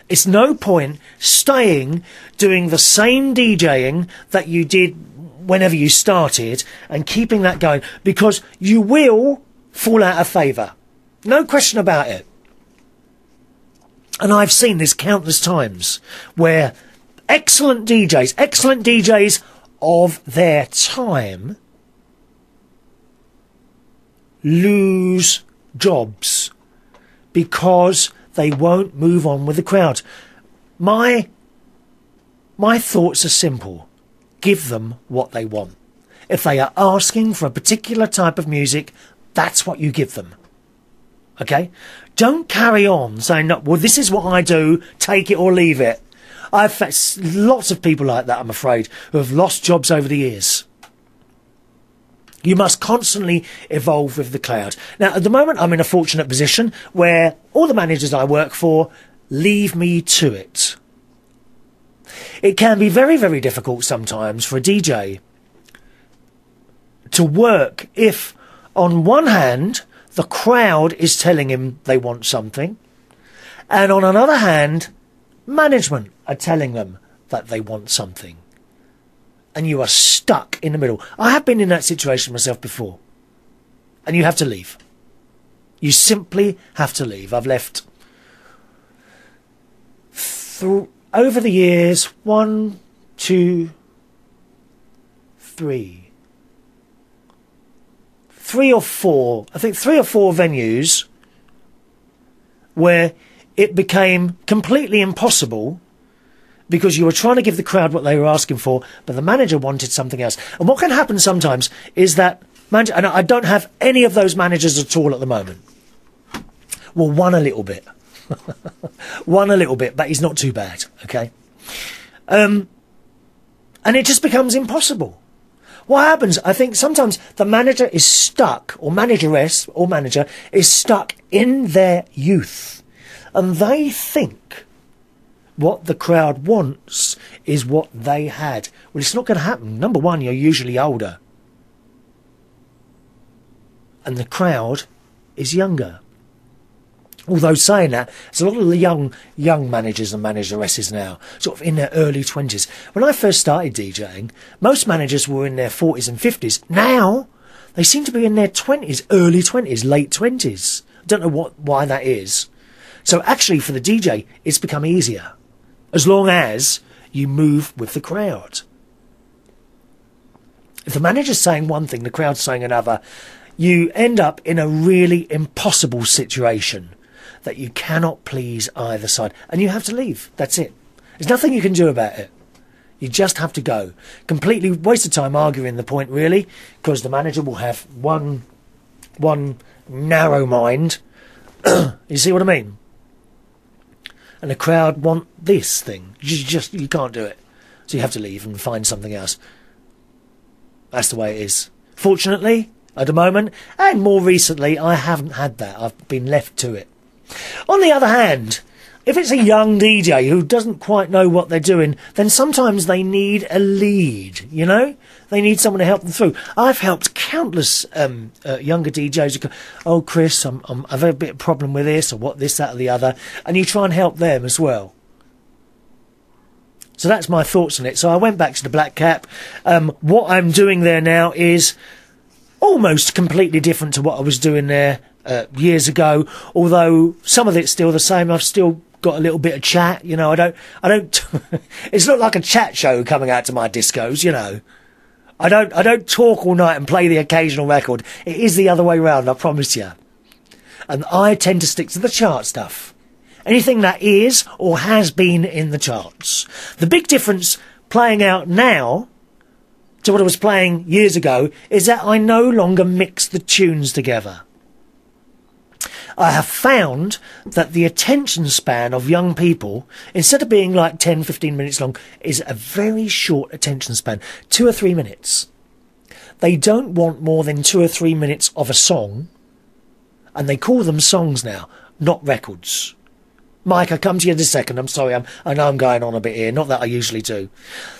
It's no point staying doing the same DJing that you did whenever you started and keeping that going because you will fall out of favour. No question about it. And I've seen this countless times where excellent DJs, excellent DJs of their time lose jobs because they won't move on with the crowd. My my thoughts are simple. Give them what they want. If they are asking for a particular type of music, that's what you give them. Okay? Don't carry on saying, well, this is what I do, take it or leave it. I've faced lots of people like that, I'm afraid, who have lost jobs over the years. You must constantly evolve with the cloud. Now, at the moment, I'm in a fortunate position where all the managers I work for leave me to it. It can be very, very difficult sometimes for a DJ to work if, on one hand, the crowd is telling him they want something, and on another hand, management are telling them that they want something. And you are stuck in the middle. I have been in that situation myself before. And you have to leave. You simply have to leave. I've left through over the years one, two, three, three or four. I think three or four venues where it became completely impossible because you were trying to give the crowd what they were asking for, but the manager wanted something else. And what can happen sometimes is that manager, and I don't have any of those managers at all at the moment. Well, one a little bit. one a little bit, but he's not too bad, okay? Um, and it just becomes impossible. What happens? I think sometimes the manager is stuck, or manageress, or manager, is stuck in their youth. And they think what the crowd wants is what they had. Well, it's not going to happen. Number one, you're usually older. And the crowd is younger. Although saying that, there's a lot of the young young managers and manageresses now, sort of in their early twenties. When I first started DJing, most managers were in their forties and fifties. Now, they seem to be in their twenties, early twenties, late twenties. I don't know what why that is. So actually, for the DJ, it's become easier, as long as you move with the crowd. If the manager's saying one thing, the crowd's saying another, you end up in a really impossible situation that you cannot please either side. And you have to leave. That's it. There's nothing you can do about it. You just have to go. Completely waste of time arguing the point, really, because the manager will have one, one narrow mind. you see what I mean? And the crowd want this thing. You just you can't do it. So you have to leave and find something else. That's the way it is. Fortunately, at the moment, and more recently, I haven't had that. I've been left to it. On the other hand, if it's a young DJ who doesn't quite know what they're doing, then sometimes they need a lead, you know? They need someone to help them through. I've helped countless um, uh, younger DJs go, oh, Chris, I'm, I'm, I've had a bit of problem with this or what, this, that, or the other. And you try and help them as well. So that's my thoughts on it. So I went back to the Black Cap. Um, what I'm doing there now is almost completely different to what I was doing there uh, years ago. Although some of it's still the same. I've still got a little bit of chat. You know, I don't, I don't. it's not like a chat show coming out to my discos. You know, I don't, I don't talk all night and play the occasional record. It is the other way round. I promise you. And I tend to stick to the chart stuff. Anything that is or has been in the charts. The big difference playing out now to what I was playing years ago is that I no longer mix the tunes together. I have found that the attention span of young people, instead of being like 10, 15 minutes long, is a very short attention span. Two or three minutes. They don't want more than two or three minutes of a song, and they call them songs now, not records. Mike, I come to you in a second. I'm sorry. I'm, I know I'm going on a bit here. Not that I usually do.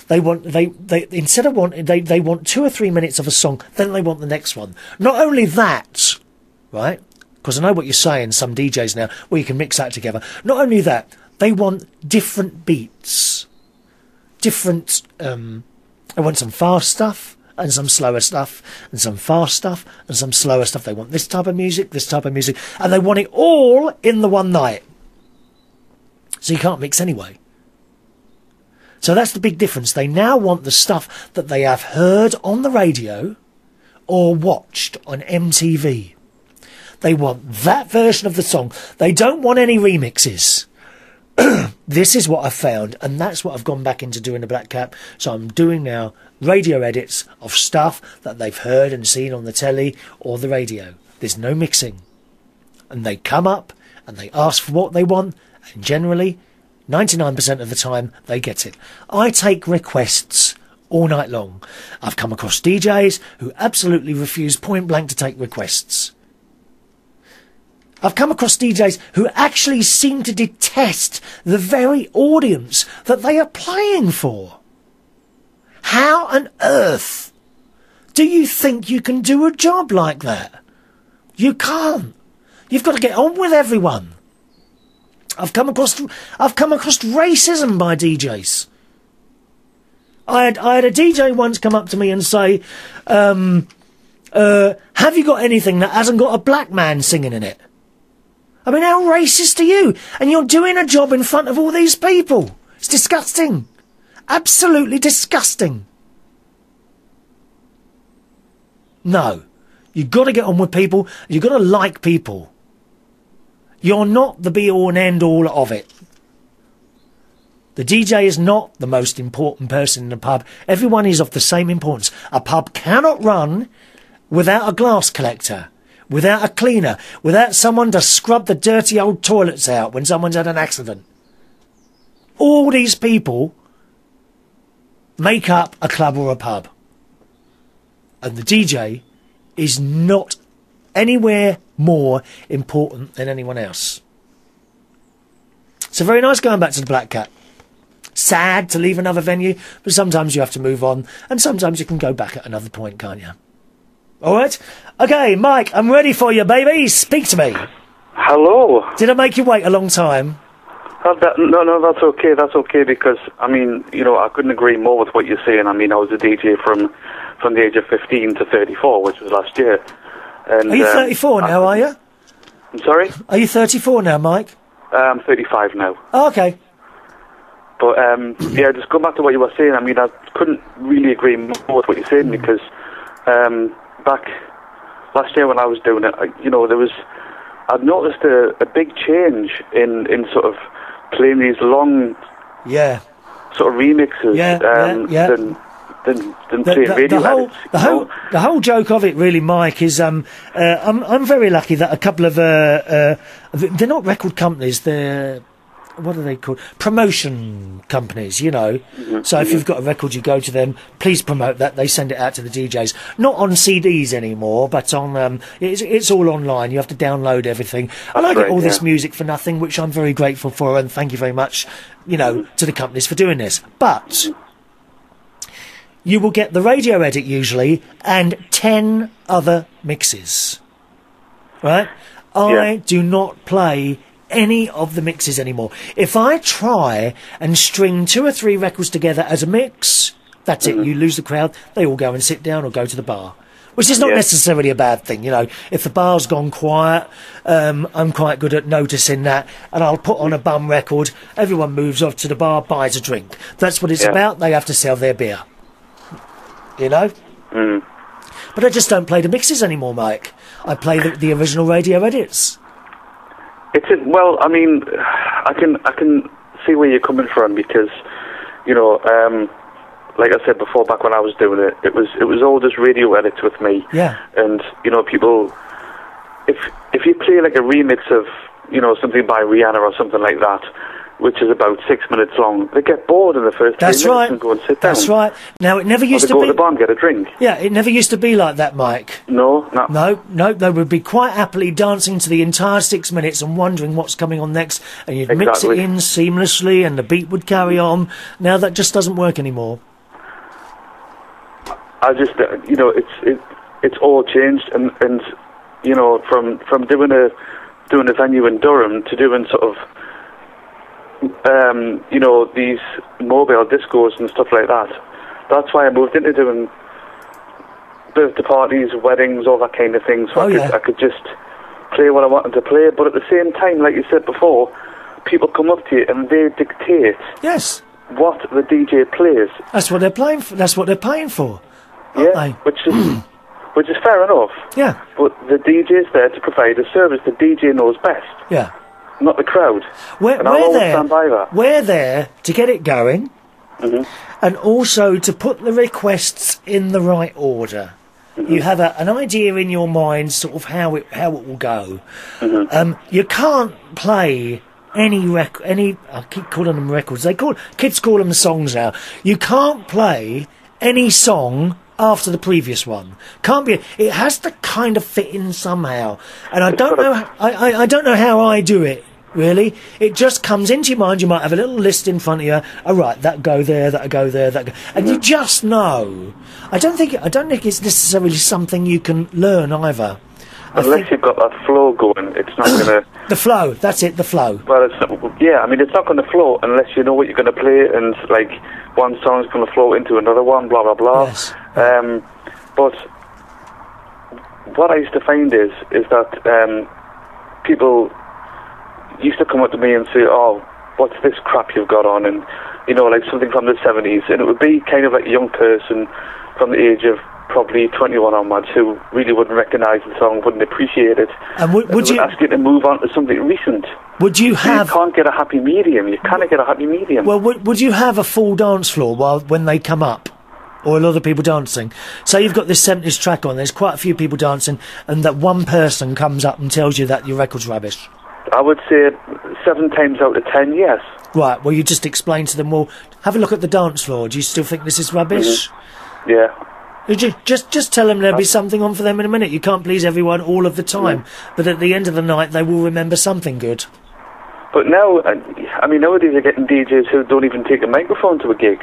They want they they instead of want they they want two or three minutes of a song, then they want the next one. Not only that, right? Because I know what you're saying. Some DJs now, where you can mix that together. Not only that, they want different beats, different. Um, they want some fast stuff and some slower stuff, and some fast stuff and some slower stuff. They want this type of music, this type of music, and they want it all in the one night. So you can't mix anyway. So that's the big difference. They now want the stuff that they have heard on the radio or watched on MTV. They want that version of the song. They don't want any remixes. this is what I've found, and that's what I've gone back into doing the Black Cap. So I'm doing now radio edits of stuff that they've heard and seen on the telly or the radio. There's no mixing. And they come up and they ask for what they want, and generally, 99% of the time, they get it. I take requests all night long. I've come across DJs who absolutely refuse point blank to take requests. I've come across DJs who actually seem to detest the very audience that they are playing for. How on earth do you think you can do a job like that? You can't. You've got to get on with everyone. I've come across I've come across racism by DJs. I had I had a DJ once come up to me and say, um, uh, "Have you got anything that hasn't got a black man singing in it?" I mean, how racist are you? And you're doing a job in front of all these people. It's disgusting. Absolutely disgusting. No. You've got to get on with people. You've got to like people. You're not the be all and end all of it. The DJ is not the most important person in a pub. Everyone is of the same importance. A pub cannot run without a glass collector, without a cleaner, without someone to scrub the dirty old toilets out when someone's had an accident. All these people make up a club or a pub. And the DJ is not anywhere more important than anyone else. So very nice going back to the Black Cap. Sad to leave another venue, but sometimes you have to move on, and sometimes you can go back at another point, can't you? All right. Okay, Mike, I'm ready for you, baby. Speak to me. Hello. Did I make you wait a long time? Uh, that, no, no, that's okay. That's okay because I mean, you know, I couldn't agree more with what you're saying. I mean, I was a DJ from from the age of 15 to 34, which was last year. And, Are you um, 34 I- now, are you? I'm sorry. Are you 34 now, Mike? Uh, I'm 35 now. Oh, okay. But um, yeah, just go back to what you were saying. I mean, I couldn't really agree more with what you're saying because um, back last year when I was doing it, I, you know, there was I'd noticed a, a big change in in sort of playing these long Yeah. sort of remixes Yeah, um, yeah, yeah. than than than the, playing the, radio the whole edits, the know. whole the whole joke of it really Mike is um uh, I'm I'm very lucky that a couple of uh, uh they're not record companies they're what are they called promotion companies you know Mm-hmm. so if you've got a record you go to them please promote that they send it out to the DJs not on CDs anymore but on um it's, it's all online you have to download everything and I get all this music for nothing which I'm very grateful for and thank you very much you know Mm-hmm. to the companies for doing this but you will get the radio edit usually and 10 other mixes. Right? I Yeah. do not play any of the mixes anymore. If I try and string two or three records together as a mix, that's Mm-hmm. it. You lose the crowd. They all go and sit down or go to the bar. Which is not Yeah. necessarily a bad thing, you know. If the bar's gone quiet, um, I'm quite good at noticing that, and I'll put on a bum record. Everyone moves off to the bar, buys a drink. That's what it's Yeah. about. They have to sell their beer you know. Mm. But I just don't play the mixes anymore, Mike. I play the, the original radio edits. It's a, well, I mean, I can I can see where you're coming from because, you know, um, like I said before, back when I was doing it, it was it was all just radio edits with me. Yeah. And you know, people if if you play like a remix of you know something by Rihanna or something like that, which is about six minutes long, they get bored in the first That's three minutes right. and go and sit That's down. right. Now it never used to go be. to the bar and get a drink. Yeah, it never used to be like that, Mike. No, no. No, no, they would be quite happily dancing to the entire six minutes and wondering what's coming on next, and you'd mix it in seamlessly, and the beat would carry on. Now that just doesn't work anymore. I just, uh, you know, it's it, it's all changed, and and you know, from from doing a doing a venue in Durham to doing sort of, um, you know, these mobile discos and stuff like that. That's why I moved into doing birthday parties, weddings, all that kind of thing. So Oh, I could yeah. I could just play what I wanted to play, but at the same time, like you said before, people come up to you and they dictate Yes, what the DJ plays. that's what they're playing for. That's what they're paying for. Yeah, which is which is fair enough. Yeah, But the DJ's there to provide a service. The DJ knows best, yeah. Not the crowd. We're, and I'll we're there. stand by that. We're there to get it going, mm-hmm. and also to put the requests in the right order. Mm-hmm. You have a, an idea in your mind, sort of how it how it will go. Mm-hmm. Um, you can't play any rec any. I keep calling them records. They call kids call them songs now. You can't play any song after the previous one. Can't be. It has to kind of fit in somehow. And I don't know. I, I don't know how I do it. Really, it just comes into your mind. You might have a little list in front of you. Oh, right, that go there, that go there, that go, and you just know. I don't think. I don't think it's necessarily something you can learn either. Unless you've got that flow going, it's not going to. the flow. That's it. The flow. Well, it's not, yeah. I mean, it's not going to flow unless you know what you're going to play, and like one song's going to flow into another one, blah blah blah. Yes. Um, but what I used to find is is that um, people used to come up to me and say, "Oh, what's this crap you've got on?" and you know, like something from the '70s, and it would be kind of like a young person from the age of probably 21 onwards who really wouldn't recognise the song, wouldn't appreciate it. And would, would you ask you to move on to something recent? would you have you can't get a happy medium. You can't get a happy medium. Well, would, would you have a full dance floor while when they come up, or a lot of people dancing? So you've got this seventies track on. There's quite a few people dancing, and that one person comes up and tells you that your record's rubbish. I would say seven times out of ten, yes. Right. Well, you just explain to them. Well, have a look at the dance floor. Do you still think this is rubbish? Yeah. You ju- Just, just tell them there'll be something on for them in a minute. You can't please everyone all of the time, but at the end of the night, they will remember something good. But now, uh, I mean, nowadays you're getting DJs who don't even take a microphone to a gig.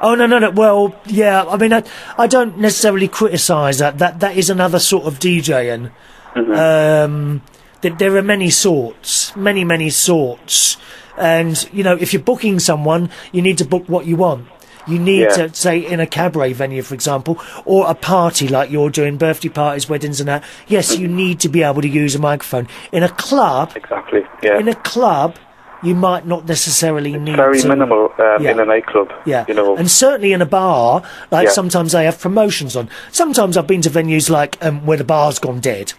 Oh no no no! Well, yeah. I mean, I, I don't necessarily criticise that. That that is another sort of DJing. Um, th- there are many sorts, many many sorts, and you know, if you're booking someone, you need to book what you want. You need Yeah. to say in a cabaret venue, for example, or a party like you're doing, birthday parties, weddings, and that. Yes, you need to be able to use a microphone. In a club, Exactly. Yeah. in a club, you might not necessarily need Very to. minimal um, Yeah. in a nightclub. Yeah, You know. and certainly in a bar, like Yeah. sometimes they have promotions on. Sometimes I've been to venues like um, where the bar's gone dead.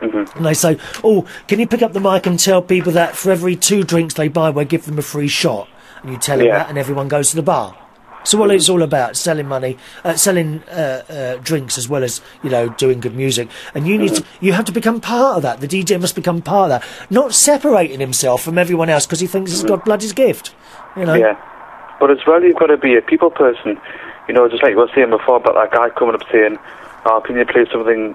Mm-hmm. And they say, "Oh, can you pick up the mic and tell people that for every two drinks they buy, we'll give them a free shot?" And you tell them Yeah. that, and everyone goes to the bar. So what it's all about selling money, uh, selling uh, uh, drinks as well as you know doing good music, and you need to, you have to become part of that. The DJ must become part of that, not separating himself from everyone else because he thinks he's got blood his gift. You know, Yeah. But as well, you've got to be a people person. You know, just like you were saying before about that guy coming up saying, "Oh, can you play something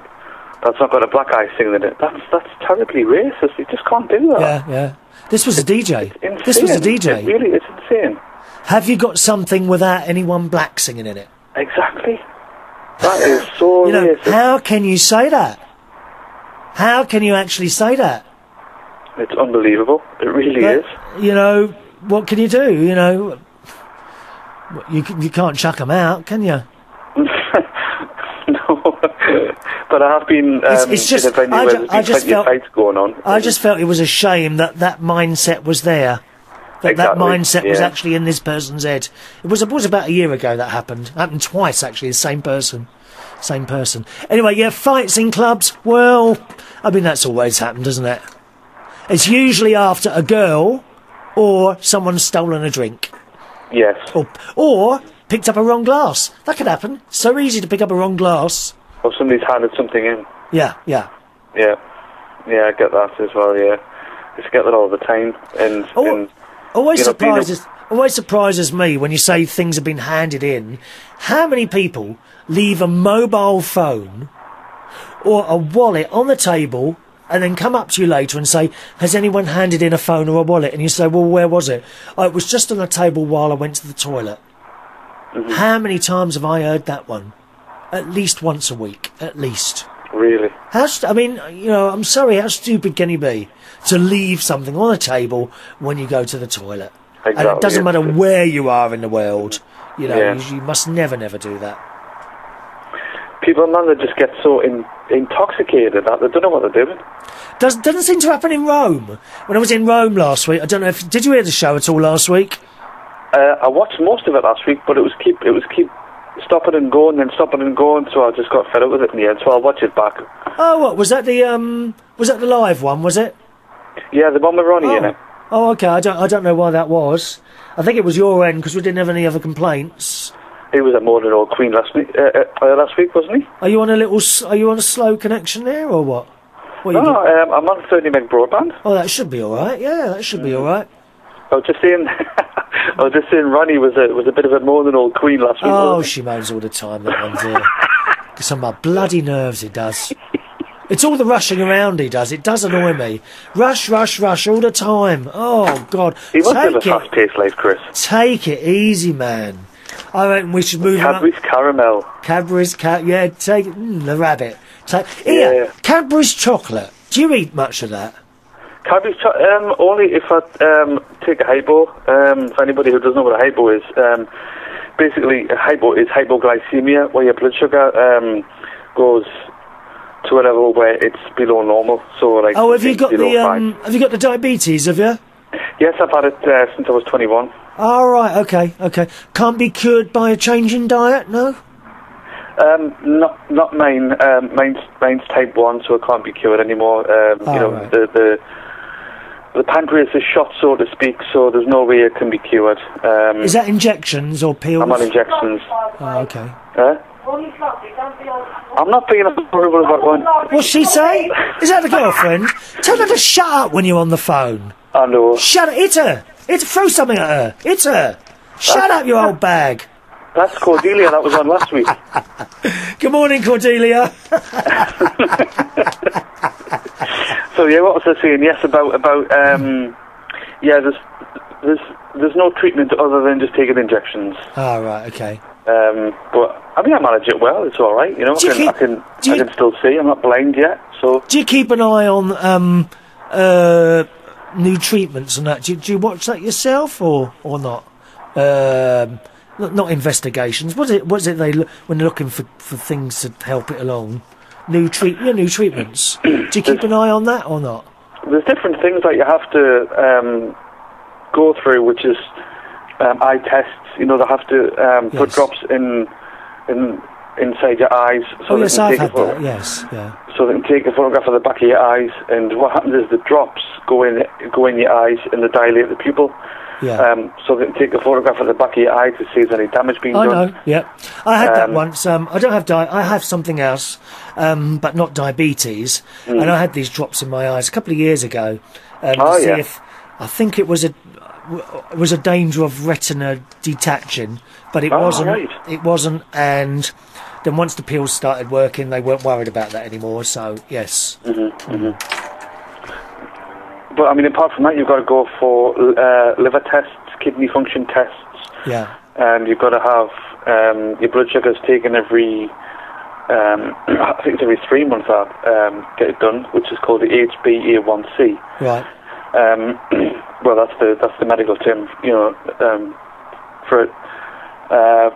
that's not got a black guy singing in it?" That's that's terribly racist. You just can't do that. yeah, yeah. This was a DJ. This was a DJ. It really, it's insane. Have you got something without anyone black singing in it? Exactly. That is so You know, racist. how can you say that? How can you actually say that? It's unbelievable. It really But, is. You know, what can you do? You know, you you can't chuck them out, can you? no. But I have been um, It's- it's just- in a venue I where ju- I just felt- going on. I just felt it was a shame that that mindset was there. That Exactly, that mindset was actually in this person's head. It was it was about a year ago that happened. It Happened twice actually. The same person, same person. Anyway, yeah, fights in clubs. Well, I mean that's always happened, doesn't it? It's usually after a girl or someone's stolen a drink Yes. or or picked up a wrong glass. That could happen. So easy to pick up a wrong glass. Or somebody's handed something in. Yeah, yeah. Yeah. yeah, I get that as well. Yeah, I just get that all the time, and, Oh, and Always you know, surprises. Always surprises me when you say things have been handed in. How many people leave a mobile phone or a wallet on the table and then come up to you later and say, "Has anyone handed in a phone or a wallet?" And you say, "Well, where was it?" "Oh, it was just on the table while I went to the toilet." Mm-hmm. How many times have I heard that one? At least once a week, at least. really, How st- I mean, you know, I'm sorry, how stupid can you be to leave something on a table when you go to the toilet? And it doesn't matter where you are in the world. You know, Yeah. you, you must never, never do that. people man, they just get so in, intoxicated that they don't know what they're doing. Does, doesn't seem to happen in Rome. When I was in Rome last week, I don't know if did you hear the show at all last week? Uh, I watched most of it last week, but it was keep it was keep stopping and going, then stopping and going. So I just got fed up with it in the end. So I'll watch it back. Oh, what was that? The um, was that the live one? Was it? Yeah, the one with Ronnie in Oh. it. Oh, okay. I don't, I don't know why that was. I think it was your end because we didn't have any other complaints. He was at Morning Old Queen last week. Uh, uh, uh, last week, wasn't he? Are you on a little? s- Are you on a slow connection there, or what? what No, um, I'm on 30 meg broadband. Oh, that should be all right. Yeah, that should be Mm. all right. I was just saying, I was just saying, Ronnie was a was a bit of a Morning Old Queen last week. Oh, she moans all the time. That one's here. Gets on my bloody nerves. It does. It's all the rushing around he does. It does annoy me. Rush, rush, rush all the time. Oh God. he must have a take it, fast-paced life, Chris. take it easy, man. I reckon we should move on. Cadbury's caramel. Cadbury's cat. Yeah, take. Mm, the rabbit. Take here. Yeah. Cadbury's chocolate. Do you eat much of that? Um, only if I um, take a hypo. Um, for anybody who doesn't know what a hypo is, um, basically a hypo is hypoglycemia, where your blood sugar um, goes to a level where it's below normal. So like Oh, have you got the um? Have you got the diabetes? Have you? Yes, I've had it uh, since I was 21. All right. Okay. Okay. Can't be cured by a change in diet. No. Um, not not mine. Um, mine's mine's type one, so it can't be cured anymore. Um, Oh, you know, right. the the the pancreas is shot, so to speak. So there's no way it can be cured. Um, Is that injections or pills? I'm on injections. Oh, okay. Huh? I'm not being horrible about one. What's she say? Is that the girlfriend? Tell her to shut up when you're on the phone. I know. Shut it. Hit her. Hit Throw something at her. Hit her. Shut up, you old bag. That's Cordelia. That was on last week. Good morning, Cordelia. So yeah, what was I saying? Yes, about about um, yeah. There's there's there's no treatment other than just taking injections. Oh, right. Okay. Um, but I mean, I manage it well. It's all right. You know, Do I can, I can, I can still see. I'm not blind yet. So Do you keep an eye on um uh new treatments and that? Do you, do you watch that yourself or or not? Um, not, not investigations. What is it? What is it they when they're looking for for things to help it along? New treat, yeah, new treatments. Do you keep an eye on that or not? there's different things that you have to um, go through, which is um, eye tests. You know, they have to um, put Yes. drops in in inside your eyes, so oh they yes, can I've take a photo- that. Yes, yeah. so they can take a photograph of the back of your eyes. And what happens is the drops go in go in your eyes and they dilate the pupil. Yeah. Um, so they can take a photograph of the back of your eye to see if there's any damage being I done. know. Yeah, I had that Um, once. Um, I don't have di- I have something else, um, but not diabetes. Mm. And I had these drops in my eyes a couple of years ago. Um, Oh, to see yeah. if I think it was a it was a danger of retina detaching, but it Oh, wasn't. right. It wasn't. And then once the pills started working, they weren't worried about that anymore. So yes, But I mean, apart from that, you've got to go for uh, liver tests, kidney function tests. yeah. and you've got to have um, your blood sugars taken every, um, I think it's every three months. That um, get it done, which is called the HbA1c. Right. Um, well, that's the that's the medical term, you know, um, for it. Uh,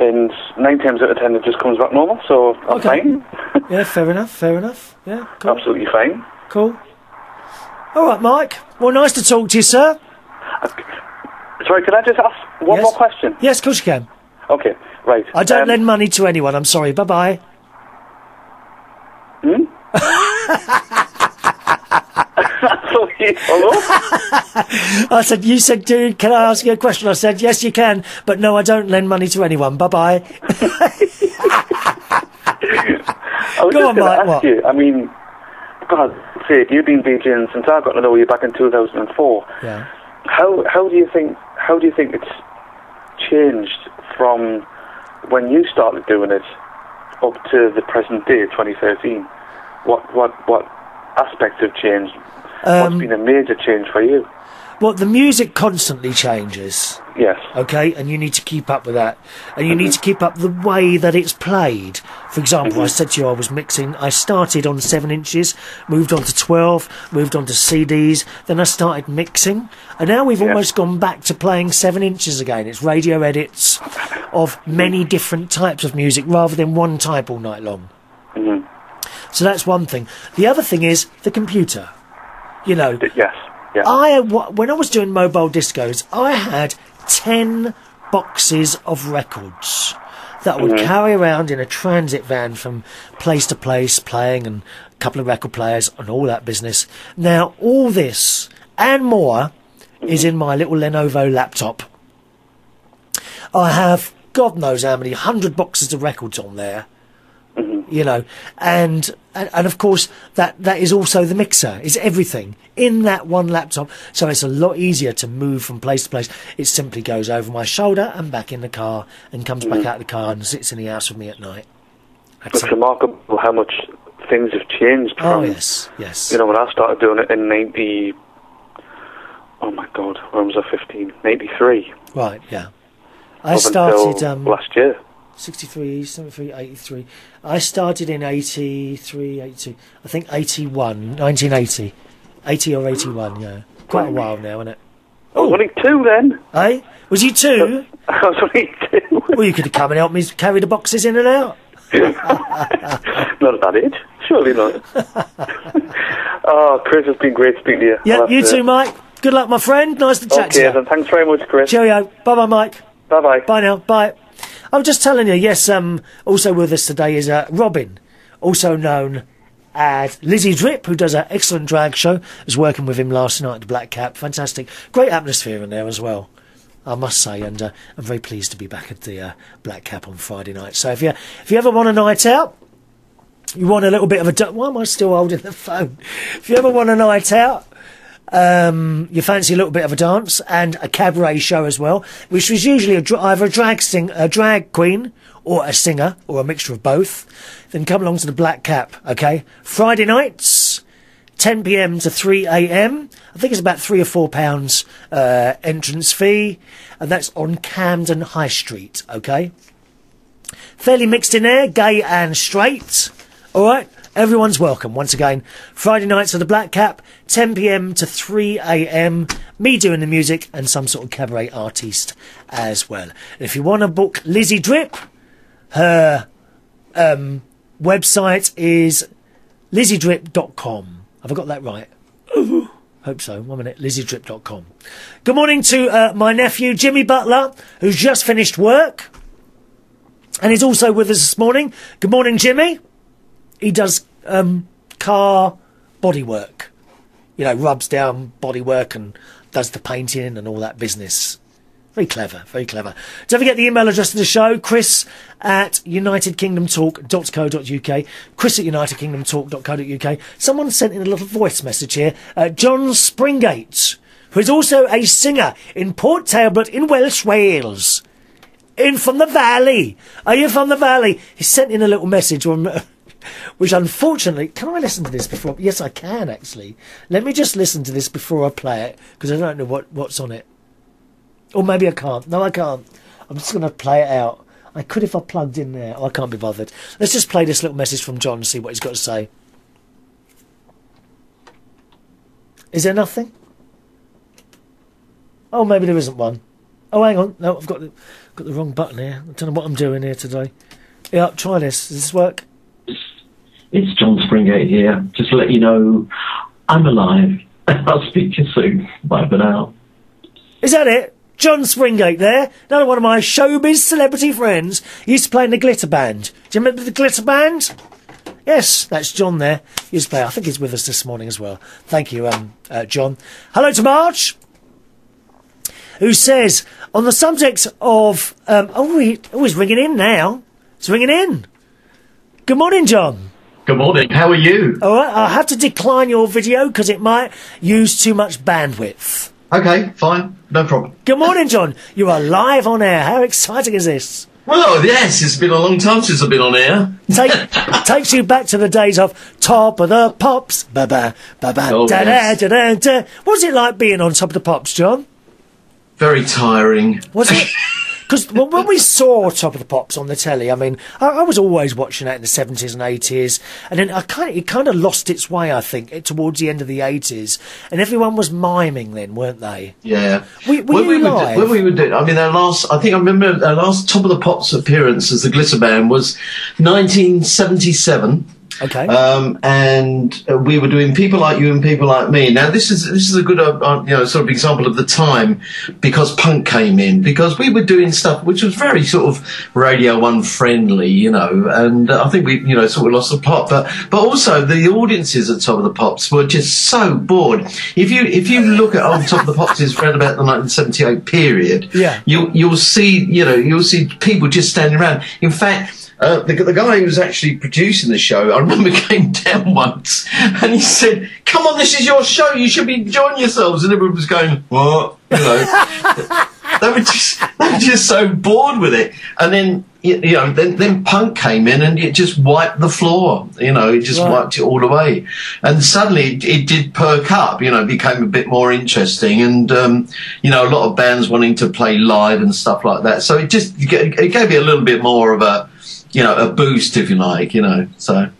and nine times out of ten, it just comes back normal. So I'm Okay. fine, Yeah. Fair enough. Fair enough. Yeah. Cool. absolutely fine. Cool. All right, Mike. Well, nice to talk to you, sir. Sorry, can I just ask one Yes. more question? Yes, of course you can. Okay, right. I don't um, lend money to anyone. I'm sorry. Bye bye. Hello. I said, you said, dude, can I ask you a question? I said, yes, you can. But no, I don't lend money to anyone. Bye bye. Go just on, Mike, what? you. I mean, God sake, you've been DJing since I got to know you back in 2004. Yeah. How how do you think how do you think it's changed from when you started doing it up to the present day, 2013? What what what aspects have changed? Um, What's been a major change for you? Well, the music constantly changes. Yes. okay, and you need to keep up with that, and you need to keep up the way that it's played. For example, I said to you I was mixing. I started on seven inches, moved on to twelve, moved on to CDs, then I started mixing, and now we've Yeah. almost gone back to playing seven inches again. It's radio edits of many different types of music rather than one type all night long. Mhm. So that's one thing. The other thing is the computer. You know, Yes. Yeah. I when I was doing mobile discos, I had ten boxes of records that I would mm-hmm. carry around in a transit van from place to place, playing and a couple of record players and all that business. Now all this and more is mm-hmm. in my little Lenovo laptop. I have God knows how many hundred boxes of records on there you know, and, and and of course that that is also the mixer. Is everything in that one laptop, so it's a lot easier to move from place to place. It simply goes over my shoulder and back in the car, and comes back out of the car and sits in the house with me at night. That's It's it. remarkable how much things have changed Oh from yes, yes. you know when I started doing it in ninety. Oh my God, when was I? Fifteen. Ninety-three. right, yeah. I started um, last year. 63, 73, 83. I started in 83, 82. I think 81, 1980. 80 or 81, yeah. Quite a while now, isn't it? I was only two then. Eh? Was you two? I was only two. Well, you could have come and helped me carry the boxes in and out. not at that age. Surely not. oh, Chris, it's been great speaking to you. Yeah, you to- too, Mike. Good luck, my friend. Nice to chat to Okay, you. then. Thanks very much, Chris. Cheerio. Bye bye, Mike. Bye bye. Bye now. Bye. I'm just telling you, yes, um, also with us today is uh, Robin, also known as Lizzie Drip, who does an excellent drag show. I was working with him last night at the Black Cap. Fantastic. Great atmosphere in there as well. I must say, and uh, I'm very pleased to be back at the uh, Black Cap on Friday night. So if you if you ever want a night out, you want a little bit of a why am I still holding the phone? If you ever want a night out, um, you fancy a little bit of a dance and a cabaret show as well, which was usually a, either a drag sing, a drag queen or a singer or a mixture of both. Then come along to the Black Cap, okay? Friday nights, 10 p.m. to 3 a.m. I think it's about three or four pounds uh, entrance fee, and that's on Camden High Street, okay? Fairly mixed in there, gay and straight. All right, everyone's welcome once again. Friday nights at the Black Cap, 10 p.m. to 3 a.m. Me doing the music and some sort of cabaret artiste as well. If you want to book Lizzie Drip, her um, website is lizziedrip.com. Have I got that right? Hope so. One minute. lizziedrip.com. Good morning to uh, my nephew Jimmy Butler, who's just finished work and is also with us this morning. Good morning, Jimmy. He does um, car bodywork. You know, rubs down bodywork and does the painting and all that business. Very clever, very clever. Don't forget the email address of the show, chris at unitedkingdomtalk.co.uk, chris at unitedkingdomtalk.co.uk. Someone sent in a little voice message here. Uh, John Springate, who is also a singer in Port Talbot in Welsh, Wales in from the valley. Are you from the valley? He sent in a little message, on, which unfortunately, can I listen to this before? Yes, I can actually. Let me just listen to this before I play it because I don't know what, what's on it. Or maybe I can't. No, I can't. I'm just going to play it out. I could if I plugged in there. Oh, I can't be bothered. Let's just play this little message from John and see what he's got to say. Is there nothing? Oh, maybe there isn't one. Oh, hang on. No, I've got the, got the wrong button here. I don't know what I'm doing here today. Yeah, try this. Does this work? It's John Springate here. Just to let you know, I'm alive. I'll speak to you soon. Bye for now. Is that it? John Springate there. Another one of my showbiz celebrity friends. He used to play in the Glitter Band. Do you remember the Glitter Band? Yes, that's John there. He used to play. I think he's with us this morning as well. Thank you, um, uh, John. Hello to March, who says on the subject of um, oh, he, oh, he's ringing in now. It's ringing in. Good morning, John. Good morning. How are you? All right, I'll have to decline your video because it might use too much bandwidth. Okay, fine. No problem. Good morning, John. You are live on air. How exciting is this? Well, yes, it's been a long time since I've been on air. Take, takes you back to the days of Top of the Pops. Ba ba ba ba Oh, da da yes. da da da. What was it like being on Top of the Pops, John? Very tiring. Was it? Because when we saw Top of the Pops on the telly, I mean, I, I was always watching that in the seventies and eighties, and then I kind of, it kind of lost its way. I think eh, towards the end of the eighties, and everyone was miming then, weren't they? Yeah. Were- were when we when we were doing, I mean, our last, I think I remember our last Top of the Pops appearance as the Glitter Band was 1977. Okay. Um, and uh, we were doing people like you and people like me. Now this is this is a good uh, uh, you know sort of example of the time because punk came in because we were doing stuff which was very sort of Radio One friendly, you know, and uh, I think we you know sort of lost the plot. But but also the audiences at Top of the Pops were just so bored. If you if you look at old Top of the Pops is around about the 1978 period, Yeah. you you'll see you know you'll see people just standing around. In fact. Uh, the, the guy who was actually producing the show, I remember came down once and he said, "Come on, this is your show. You should be enjoying yourselves." And everyone was going, "What?" You know, they were just they were just so bored with it. And then you you know, then then punk came in and it just wiped the floor. You know, it just Right. wiped it all away. And suddenly it, it did perk up. You know, it became a bit more interesting. And um, you know, a lot of bands wanting to play live and stuff like that. So it just it gave me a little bit more of a you know a boost, if you like. You know, so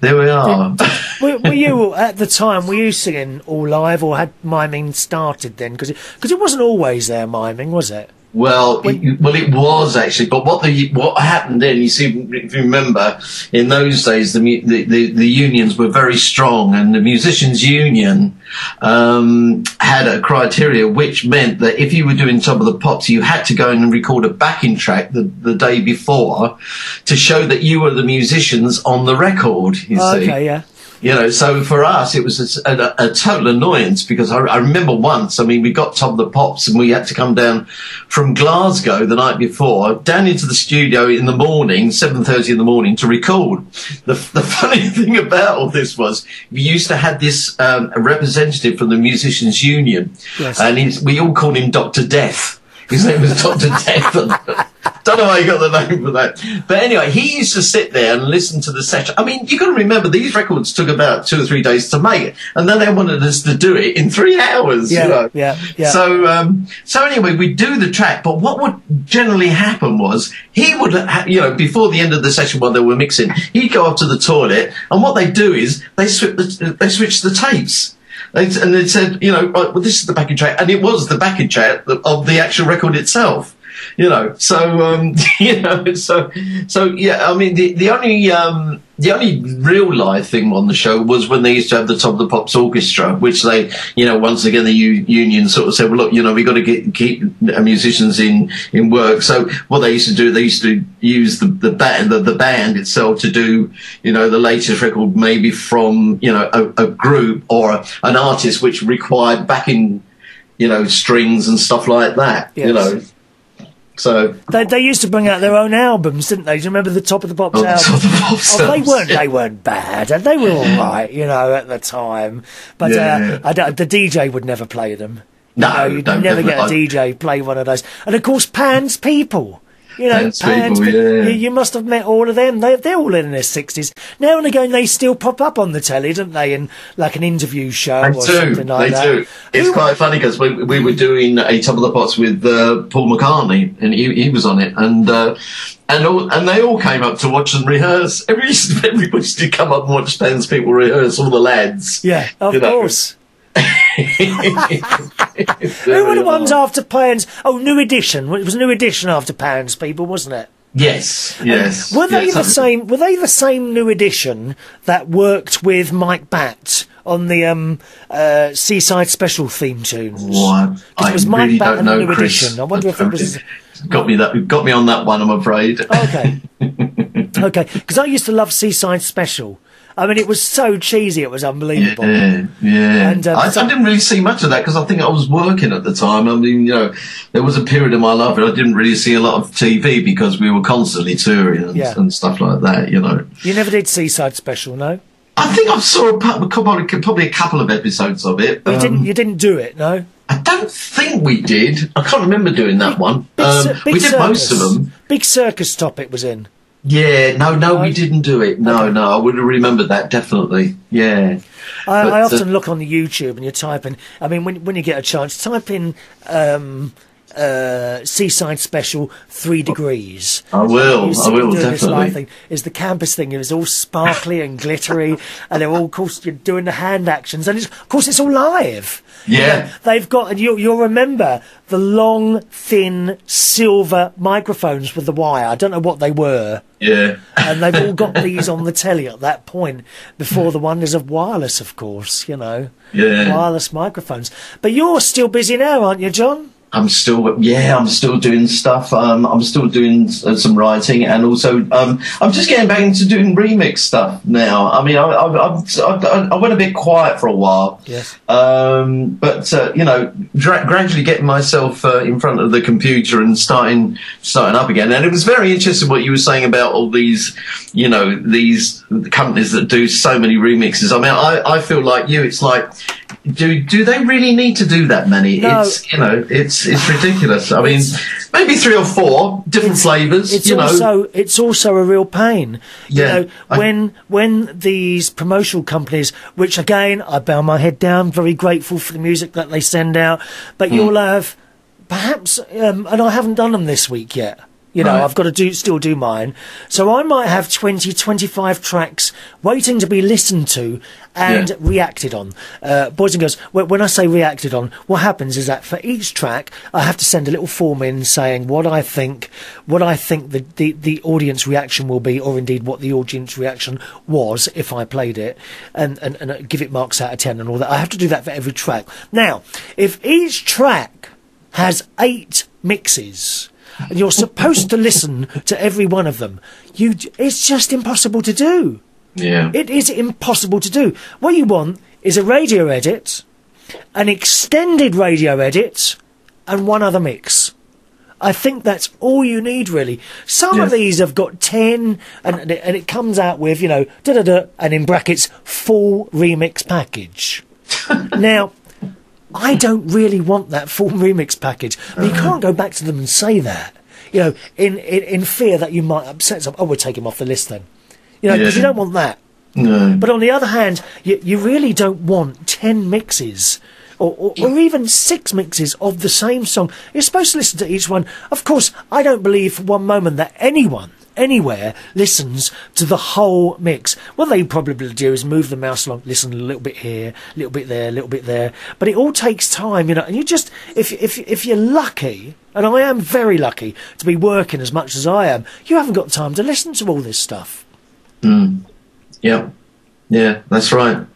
there we are. were, were you at the time? Were you singing all live, or had miming started then? Because because it, wasn't always there miming, was it? Well, it, well, it was actually, but what the what happened then? You see, if you remember, in those days, the the, the, the unions were very strong, and the musicians' union um, had a criteria which meant that if you were doing Top of the Pops, you had to go in and record a backing track the, the day before to show that you were the musicians on the record. You Oh, see, okay, yeah. You know, so for us, it was a, a, a total annoyance because I, I remember once, I mean, we got Top of the Pops and we had to come down from Glasgow the night before, down into the studio in the morning, 7.30 in the morning to record. The, the funny thing about all this was we used to have this um, representative from the Musicians Union Yes. and he's, we all called him Dr. Death. His name was Dr. Death. Don't know how you got the name for that. But anyway, he used to sit there and listen to the session. I mean, you've got to remember these records took about two or three days to make, and then they wanted us to do it in three hours. Yeah, you know? yeah, yeah. So, um, so anyway, we do the track, but what would generally happen was he would, ha- you know, before the end of the session while they were mixing, he'd go up to the toilet, and what they do is they switch the, they switch the tapes. And they said, you know, right, well, this is the backing track, and it was the backing track of the actual record itself. You know, so um, you know, so so yeah. I mean, the the only um, the only real live thing on the show was when they used to have the Top of the Pops Orchestra, which they, you know, once again the u- union sort of said, well, look, you know, we got to get keep uh, musicians in in work. So what they used to do, they used to use the the band the, the band itself to do, you know, the latest record maybe from you know a, a group or a, an artist which required backing, you know, strings and stuff like that. You know. So They, they used to bring out their own albums, didn't they? Do you remember the Top of the Pops Oh, the album? Top of the Pops oh, they weren't. yeah. They weren't bad, and they were all right, you know, at the time. But Yeah. uh, I don't- the DJ would never play them. No, you know, you'd no, never get a. DJ play one of those. And of course, Pan's people. You know, Pan's People, Pe- yeah. you, you must have met all of them. They, they're all in their sixties now and again. They still pop up on the telly, don't they? In like an interview show They or do. something like they that. do. It's Who- quite funny because we, we were doing a Top of the Pops with uh, Paul McCartney, and he, he was on it, and uh, and all, and they all came up to watch and rehearse. Every everybody used to come up and watch Pan's people rehearse. All the lads. Yeah, of You know. course. Who were the ones after Pan's? Oh, New Edition. It was New Edition after Pan's people, wasn't it? Yes, yes. Were they yes, the I'm- same? Were they the same New Edition that worked with Mike Batt on the um, uh, Seaside Special theme tunes? What? I it was Mike really Batt don't know, New Chris. Edition. I wonder if it was. got me that got me on that one. I'm afraid. Okay. okay. Because I used to love Seaside Special. I mean, it was so cheesy, it was unbelievable. Yeah, yeah. And, uh, I, I didn't really see much of that because I think I was working at the time. I mean, you know, there was a period in my life where I didn't really see a lot of TV because we were constantly touring and, Yeah. and stuff like that. You know, You never did Seaside Special, no? I think I saw probably, probably a couple of episodes of it. You Um, didn't. You didn't do it, no. I don't think we did. I can't remember doing that one. Big Um, big we did most of them. Big circus topic was in. Yeah, no, no, we didn't do it. No, no, I would have remembered that definitely. Yeah. I, But, I uh, often look on the YouTube and you type in. I mean, when when you get a chance, type in um, uh, Seaside Special Three Degrees. I will, You I will, them doing this definitely. thing. Is the campus thing? It was all sparkly and glittery, and they're all, of course, you're doing the hand actions, and it's, of course, it's all live. Yeah. They've got, and you, you'll remember the long, thin, silver microphones with the wire. I don't know what they were Yeah. and they've all got these on the telly at that point before the wonders of wireless, of course, you know, Yeah. wireless microphones. But you're still busy now, aren't you, John? I'm still, yeah, I'm still doing stuff. Um, I'm still doing uh, some writing, and also um, I'm just getting back into doing remix stuff now. I mean, I, I, I, I went a bit quiet for a while, Yes. um, but uh, you know, dra- gradually getting myself uh, in front of the computer and starting starting up again. And it was very interesting what you were saying about all these, you know, these companies that do so many remixes. I mean, I, I feel like you. It's like. Do do they really need to do that many? No. It's you know it's it's ridiculous. I mean, maybe three or four different flavors. It's you know, also it's also a real pain. Yeah, You know, I- when when these promotional companies, which again I bow my head down, very grateful for the music that they send out, but Hmm. you'll have perhaps, um, and I haven't done them this week yet. You know, Right. I've got to do still do mine. So I might have 20, 25 tracks waiting to be listened to and Yeah. reacted on. Uh, boys and girls, when, I say reacted on, what happens is that for each track, I have to send a little form in saying what I think, what I think the, the, the audience reaction will be, or indeed what the audience reaction was if I played it, and, and, and uh, give it marks out of 10 and all that. I have to do that for every track. Now, if each track has eight mixes, and you're supposed to listen to every one of them, you, it's just impossible to do. Yeah, It is impossible to do. What you want is a radio edit, an extended radio edit, and one other mix. I think that's all you need, really. Some of these have got 10, and, and, it, and it comes out with, you know, da da da, and in brackets, full remix package. now, I don't really want that full remix package. But you can't go back to them and say that, you know, in, in, in fear that you might upset some. Oh, we'll take him off the list then. You know, because Yeah. you don't want that. no, But on the other hand, you, you really don't want 10 mixes or, or, or even six mixes of the same song. You're supposed to listen to each one. Of course, I don't believe for one moment that anyone, anywhere, listens to the whole mix. What they probably do is move the mouse along, listen a little bit here, a little bit there, a little bit there. But it all takes time, you know, and you just, if, if, if you're lucky, and I am very lucky to be working as much as I am, you haven't got time to listen to all this stuff. Yeah, yeah, that's right.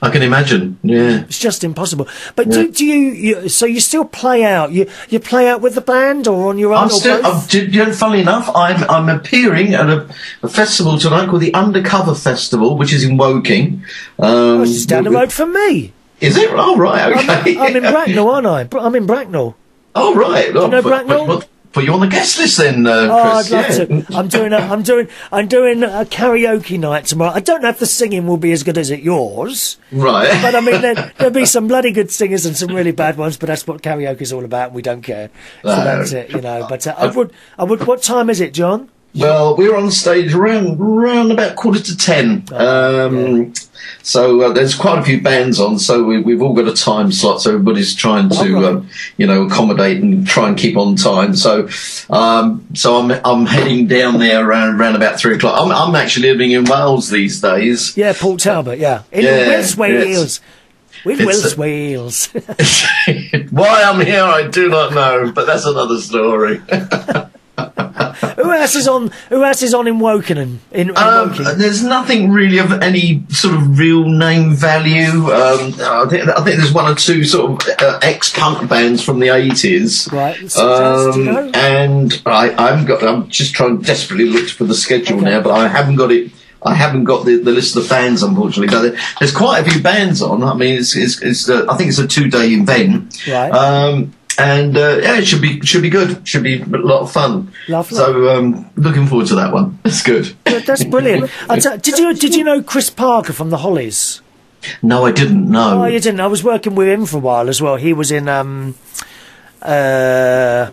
I can imagine. Yeah, It's just impossible. But Yeah. do, do you, you? So you still play out? You you play out with the band or on your own? I'm still. I'm, you know, funnily enough, I'm I'm appearing at a, a festival tonight called the Undercover Festival, which is in Woking. Um, It's down the road from me. Is it? Oh right, okay. I'm in Bracknell, aren't I? I'm in Bracknell. Oh right. Do you know Bracknell? put, put you on the guest list then, uh, Oh, Chris. I'd love yeah. to. I'm doing a, I'm doing I'm doing a karaoke night tomorrow. I don't know if the singing will be as good as at yours, Right. but I mean there, there'll be some bloody good singers and some really bad ones. But that's what karaoke's all about. and We don't care. So No. that's it, you know. But uh, I would I would. What time is it, John? Well, we were on stage around around about quarter to ten. Oh, um, So uh, there's quite a few bands on, so we, we've all got a time slot. So everybody's trying to, right. um, you know, accommodate and try and keep on time. So, um, so I'm I'm heading down there around around about three o'clock. I'm I'm actually living in Wales these days. Yeah, Port Talbot. Yeah, in Yeah, Wales, Wales. With a- Wales. Why I'm here, I do not know, but that's another story. who else is on? Who else is on in Woking? In, in Um, Woking? there's nothing really of any sort of real name value. Um, I, think, I think there's one or two sort of uh, ex-punk bands from the 80s. Right? Um, and I, I've got. I'm just trying desperately look for the schedule Okay. now, but I haven't got it. I haven't got the, the list of the bands, unfortunately. But there's quite a few bands on. I mean, it's, it's, it's uh, I think it's a two day event. Right. Um, and uh, yeah, it should be should be good. Should be a lot of fun. Lovely. So um, looking forward to that one. It's good. That's brilliant. I tell- did you did you know Chris Parker from the Hollies? No, I didn't know. Oh, you didn't. I was working with him for a while as well. He was in um, uh,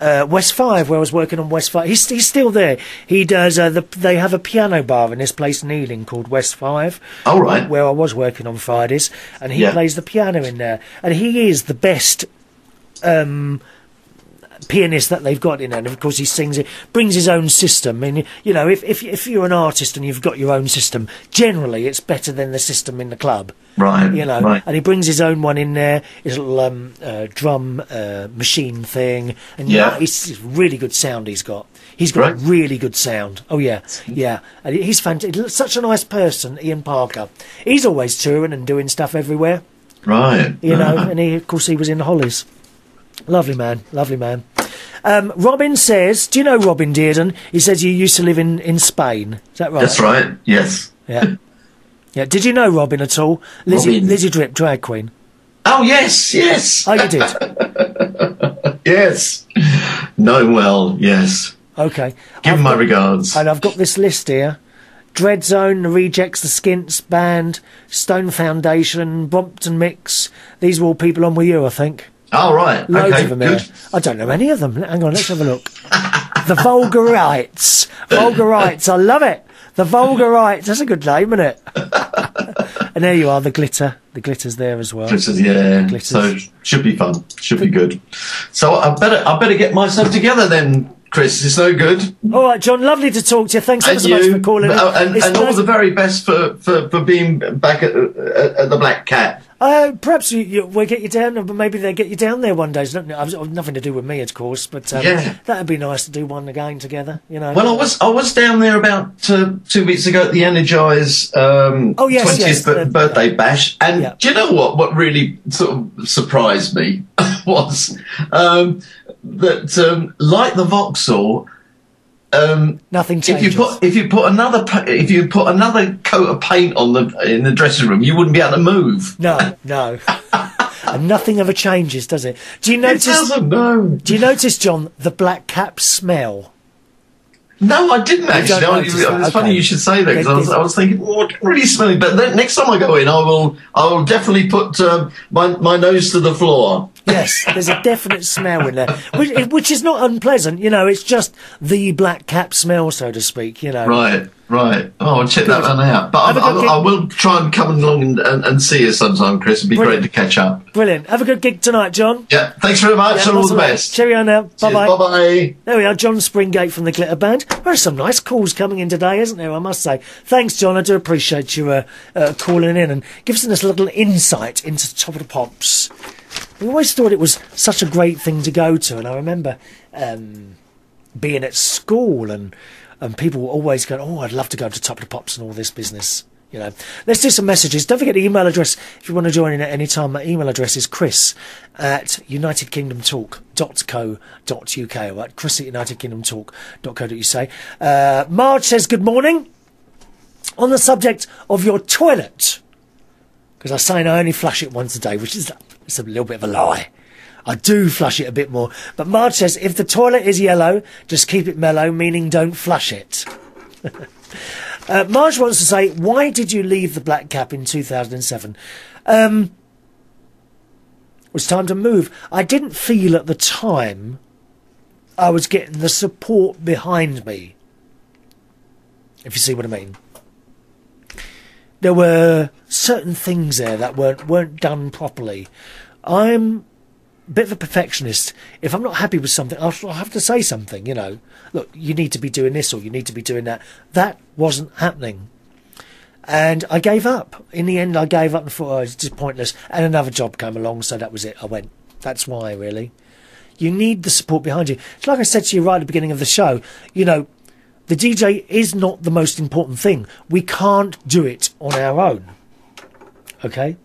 uh, West Five, where I was working on West Five. He's, he's still there. He does. Uh, the, they have a piano bar in this place in Ealing called West Five. All right. Where I was working on Fridays, and he Yeah. plays the piano in there, and he is the best. Um, pianist that they've got in there, and of course he sings it, brings his own system. And you know, if if if you're an artist and you've got your own system, generally it's better than the system in the club. Right, You know, right. and he brings his own one in there, his little um, uh, drum uh, machine thing, and Yeah. it's really good sound he's got. He's got Right. really good sound. Oh yeah, yeah, and he's fantastic. Such a nice person, Ian Parker. He's always touring and doing stuff everywhere Right. you know, and he, of course, he was in the Hollies. Lovely man, lovely man. Um, Robin says, "Do you know Robin Dearden?" He says you used to live in, in Spain. Is that right? That's right. Yes. Yeah, yeah. Did you know Robin at all? Lizzie, Robin. Lizzie Drip, drag queen. Oh yes, yes, Oh, you did. yes. Know him well. Yes. Okay. Give I've my got- regards. And I've got this list here. Dreadzone, The Rejects, The Skints, Band, Stone Foundation, Brompton Mix. These were all people on with you, I think. Oh right. Loads okay. of them here. Good. I don't know any of them. Hang on, let's have a look. the Vulgarites. Vulgarites. I love it. The Vulgarites. That's a good name, isn't it? and there you are, the glitter. The glitter's there as well. Glitters, yeah. Glitters. So should be fun. Should be good. So I better I better get myself together then, Chris. It's no good. All right, John. Lovely to talk to you. Thanks And so much for calling in. uh, and, and all the very best for, for, for being back at, at, at the Black Cap. Uh, perhaps you, you, we'll get you down, but maybe they'll get you down there one day. It's not, nothing to do with me, of course, but um, Yeah. that'd be nice to do one again together. You know. Well, I was I was down there about uh, two weeks ago at the Energize um, Oh, yes, 20th yes, bir- the- birthday bash, and Yeah. do you know what? What really sort of surprised me was um, that, um, like the Vauxhall, um, Nothing if you put if you put another if you put another coat of paint on the in the dressing room, you wouldn't be able to move. No, no. and nothing ever changes, does it? Do you notice? It doesn't. No, Do you notice, John, the black cap smell? No, I didn't actually. it's that, funny you should say that because I was, I was thinking, oh, really smell. But then, next time I go in, I will I will definitely put um, my my nose to the floor. Yes, there's a definite smell in there, which, which is not unpleasant. You know, it's just the black cap smell, so to speak. You know. Right, right. Oh, I'll check that one out. But I, I, I will try and come along and, and, and see you sometime, Chris. It'd be Brilliant. great to catch up. Brilliant. Have a good gig tonight, John. Yeah, thanks very much Yeah, and all the best. Cheerio now. Bye bye. Bye bye. There we are, John Springate from the Glitter Band. There are some nice calls coming in today, isn't there? I must say. Thanks, John. I do appreciate you uh, uh, calling in and giving us a little insight into the Top of the Pops. We always thought it was such a great thing to go to, and I remember um, being at school and and people always going, "Oh, I'd love to go to Top of the Pops and all this business." You know, let's do some messages. Don't forget the email address if you want to join in at any time. My email address is chris at unitedkingdomtalk.co.uk. Right, chris at unitedkingdomtalk.co.uk. Uh, Marge says, Good morning. On the subject of your toilet, because I say I only flush it once a day, which is it's a little bit of a lie. I do flush it a bit more. But Marge says, if the toilet is yellow, just keep it mellow, meaning don't flush it. uh, Marge wants to say, why did you leave the Black Cap in 2007? Um, it was time to move. I didn't feel at the time I was getting the support behind me. If you see what I mean. There were certain things there that weren't weren't done properly. I'm bit of a perfectionist. If I'm not happy with something, I'll, have to say something. You know, look, you need to be doing this or you need to be doing that. That wasn't happening, and I gave up. In the end, I gave up and thought oh, it's just pointless. And another job came along, so that was it. I went. That's why, really. You need the support behind you. It's like I said to you right at the beginning of the show. You know, the DJ is not the most important thing. We can't do it on our own. Okay?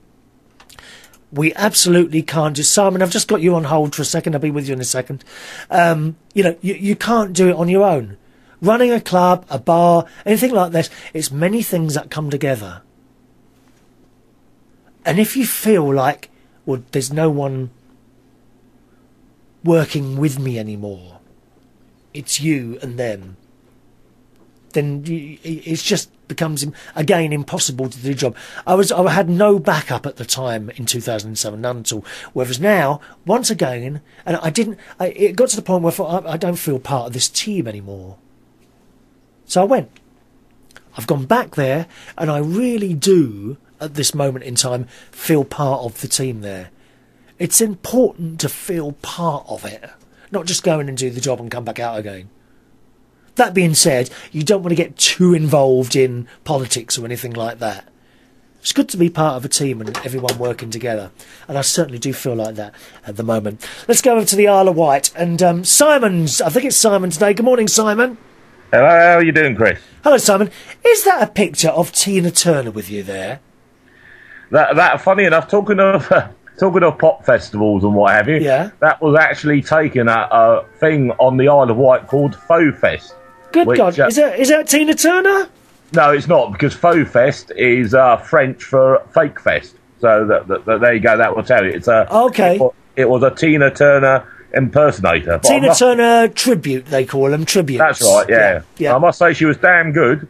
We absolutely can't do Simon, I've just got you on hold for a second. I'll be with you in a second. Um, you know, you, you can't do it on your own. running a club, a bar, anything like this. It's many things that come together. And if you feel like, well, there's no one working with me anymore, it's you and them, then you, it's just becomes again impossible to do the job. I was I had no backup at the time in 2007, none at all. Whereas now, once again, and I didn't. I, it got to the point where I, I don't feel part of this team anymore. So I went. I've gone back there, and I really do at this moment in time feel part of the team there. It's important to feel part of it, not just go in and do the job and come back out again. That being said, you don't want to get too involved in politics or anything like that. It's good to be part of a team and everyone working together. And I certainly do feel like that at the moment. Let's go over to the Isle of Wight. And um, Simon's, I think it's Simon today. Good morning, Simon. Hello, how are you doing, Chris? Hello, Simon. Is that a picture of Tina Turner with you there? That, that funny enough, talking of talking of pop festivals and what have you, Yeah. that was actually taken at a thing on the Isle of Wight called Faux Fest. Good Which, God. uh, Is, that, is that Tina Turner? No, it's not because Faux Fest is uh, French for fake fest. So that, that, that- there you go. That will tell you. It's a Okay. It, wa- it was a Tina Turner impersonator. Tina must- Turner tribute, they call them tributes. That's right. Yeah. Yeah. I must say she was damn good.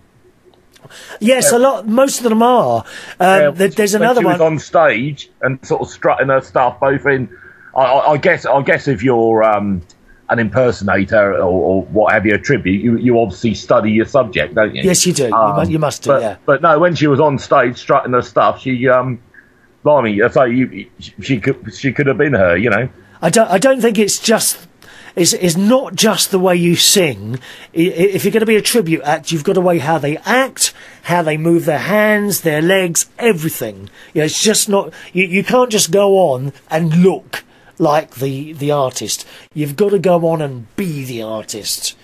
Yes, a lot. Most of them are. Um, Yeah, there- there's another she one. was on stage and sort of strutting her stuff both in. I, I, I guess. I guess if you're um, an impersonator or, or what have you, a tribute, you, you obviously study your subject, don't you? Yes, you do. You mu- you must do, But, yeah. But no, when she was on stage strutting her stuff, she um, blimey, I say you, she could she could have been her, you know. I don't. I don't think it's just. It's, it's not just the way you sing. If you're going to be a tribute act, you've got to weigh how they act, how they move their hands, their legs, everything. You know, it's just not. You, you can't just go on and look like the the artist. You've got to go on and be the artist.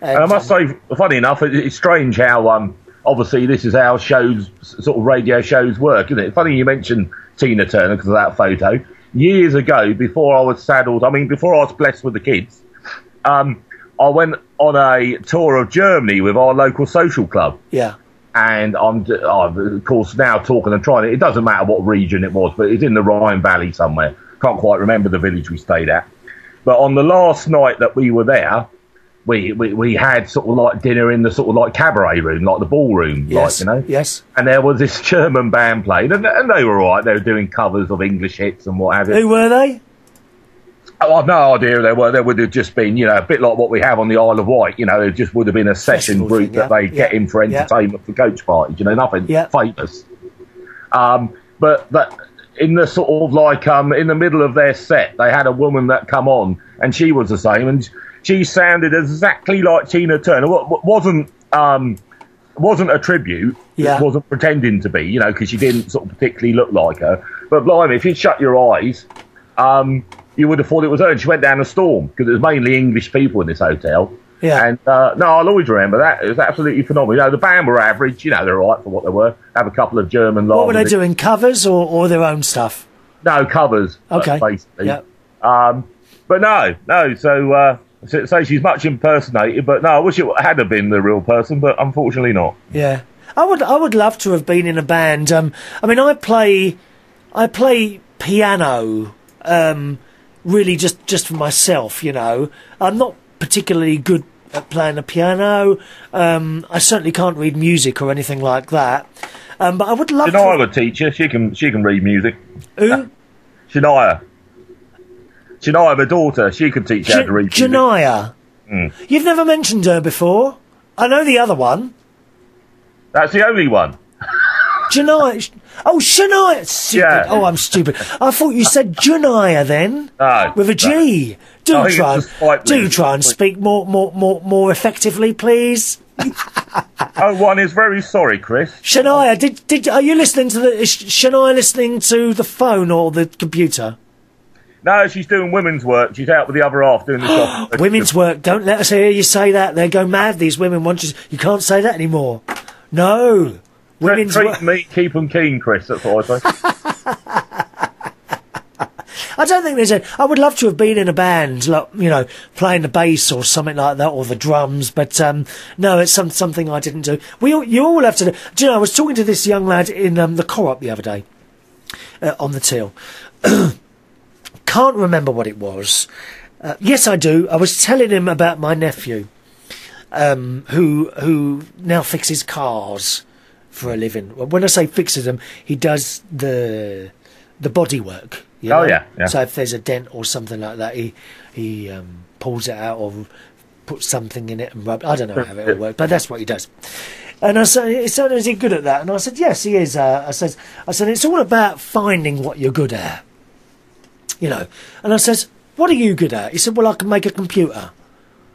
And I must say, funny enough, it, it's strange how um, obviously this is how shows, sort of radio shows work, isn't it? Funny you mentioned Tina Turner because of that photo. Years ago, before I was saddled, I mean, before I was blessed with the kids, um, I went on a tour of Germany with our local social club. Yeah. And I'm, I'm, of course, now talking and trying. It doesn't matter what region it was, but it's in the Rhine Valley somewhere. Can't quite remember the village we stayed at. But on the last night that we were there, we, we, we had sort of like dinner in the sort of like cabaret room, like the ballroom, Yes. like, you know? Yes. And there was this German band playing, and, and they were alright. They were doing covers of English hits and what have you. Who were they? Oh, I've no idea who they were. They would have just been, you know, a bit like what we have on the Isle of Wight. You know, it just would have been a session Festival group thing, that yeah, they get in for yeah. entertainment for coach parties. You know, nothing Yeah. famous. Um, but that in the sort of like um, in the middle of their set, they had a woman that come on, and she was the same, and she sounded exactly like Tina Turner. Wa- wasn't um, wasn't a tribute. Yeah. It wasn't pretending to be, you know, because she didn't sort of particularly look like her. But blimey, if you shut your eyes, um, you would have thought it was her. And she went down a storm because it was mainly English people in this hotel. Yeah. And uh, no, I'll always remember that. It was absolutely phenomenal. You know, the band were average. You know, they're all right for what they were. Have a couple of German. What were they doing? Covers or, or their own stuff? No covers. Okay. basically. Yeah. Um, but no, no. So, uh, so, so she's much impersonated. But no, I wish it had have been the real person, but unfortunately not. Yeah, I would. I would love to have been in a band. Um, I mean, I play, I play piano. Um, really, just just for myself. You know, I'm not particularly good at playing the piano. Um, I certainly can't read music or anything like that. Um, but I would love Shania to. would teach you. She can. She can read music. Who? Shania. Shania, my daughter, she could teach you how to read music. Janaya. Mm. You've never mentioned her before. I know the other one. That's the only one. Janaya. Oh, Shania. Stupid. Yeah. Oh, I'm stupid. I thought you said Janaya then. No. With a G. Do think try and do try and speak more more more more effectively, please. Oh, one is very sorry, Chris. Shania, did did are you listening to the is Shania listening to the phone or the computer? No, she's doing women's work. She's out with the other half doing the shop. Women's work. Don't let us hear you say that. They go mad. These women want you. You can't say that anymore. No. Women's Treat work. me, keep them keen, Chris. That's what I say. I don't think there's a. I would love to have been in a band, like you know, playing the bass or something like that, or the drums. But um, no, it's some something I didn't do. We all, you all have to do. Do you know? I was talking to this young lad in um, the co-op the other day uh, on the till. Can't remember what it was. Uh, yes, I do. I was telling him about my nephew, um, who who now fixes cars for a living. When I say fixes them, he does the the body work. you Oh, yeah, yeah. So if there's a dent or something like that, he he um, pulls it out or puts something in it and rub. I don't know how it all works, but that's what he does. And I said, "So is he good at that?" And I said, "Yes, he is." Uh, I said, "I said it's all about finding what you're good at." you know. And I says, "What are you good at?" He said, "Well, I can make a computer."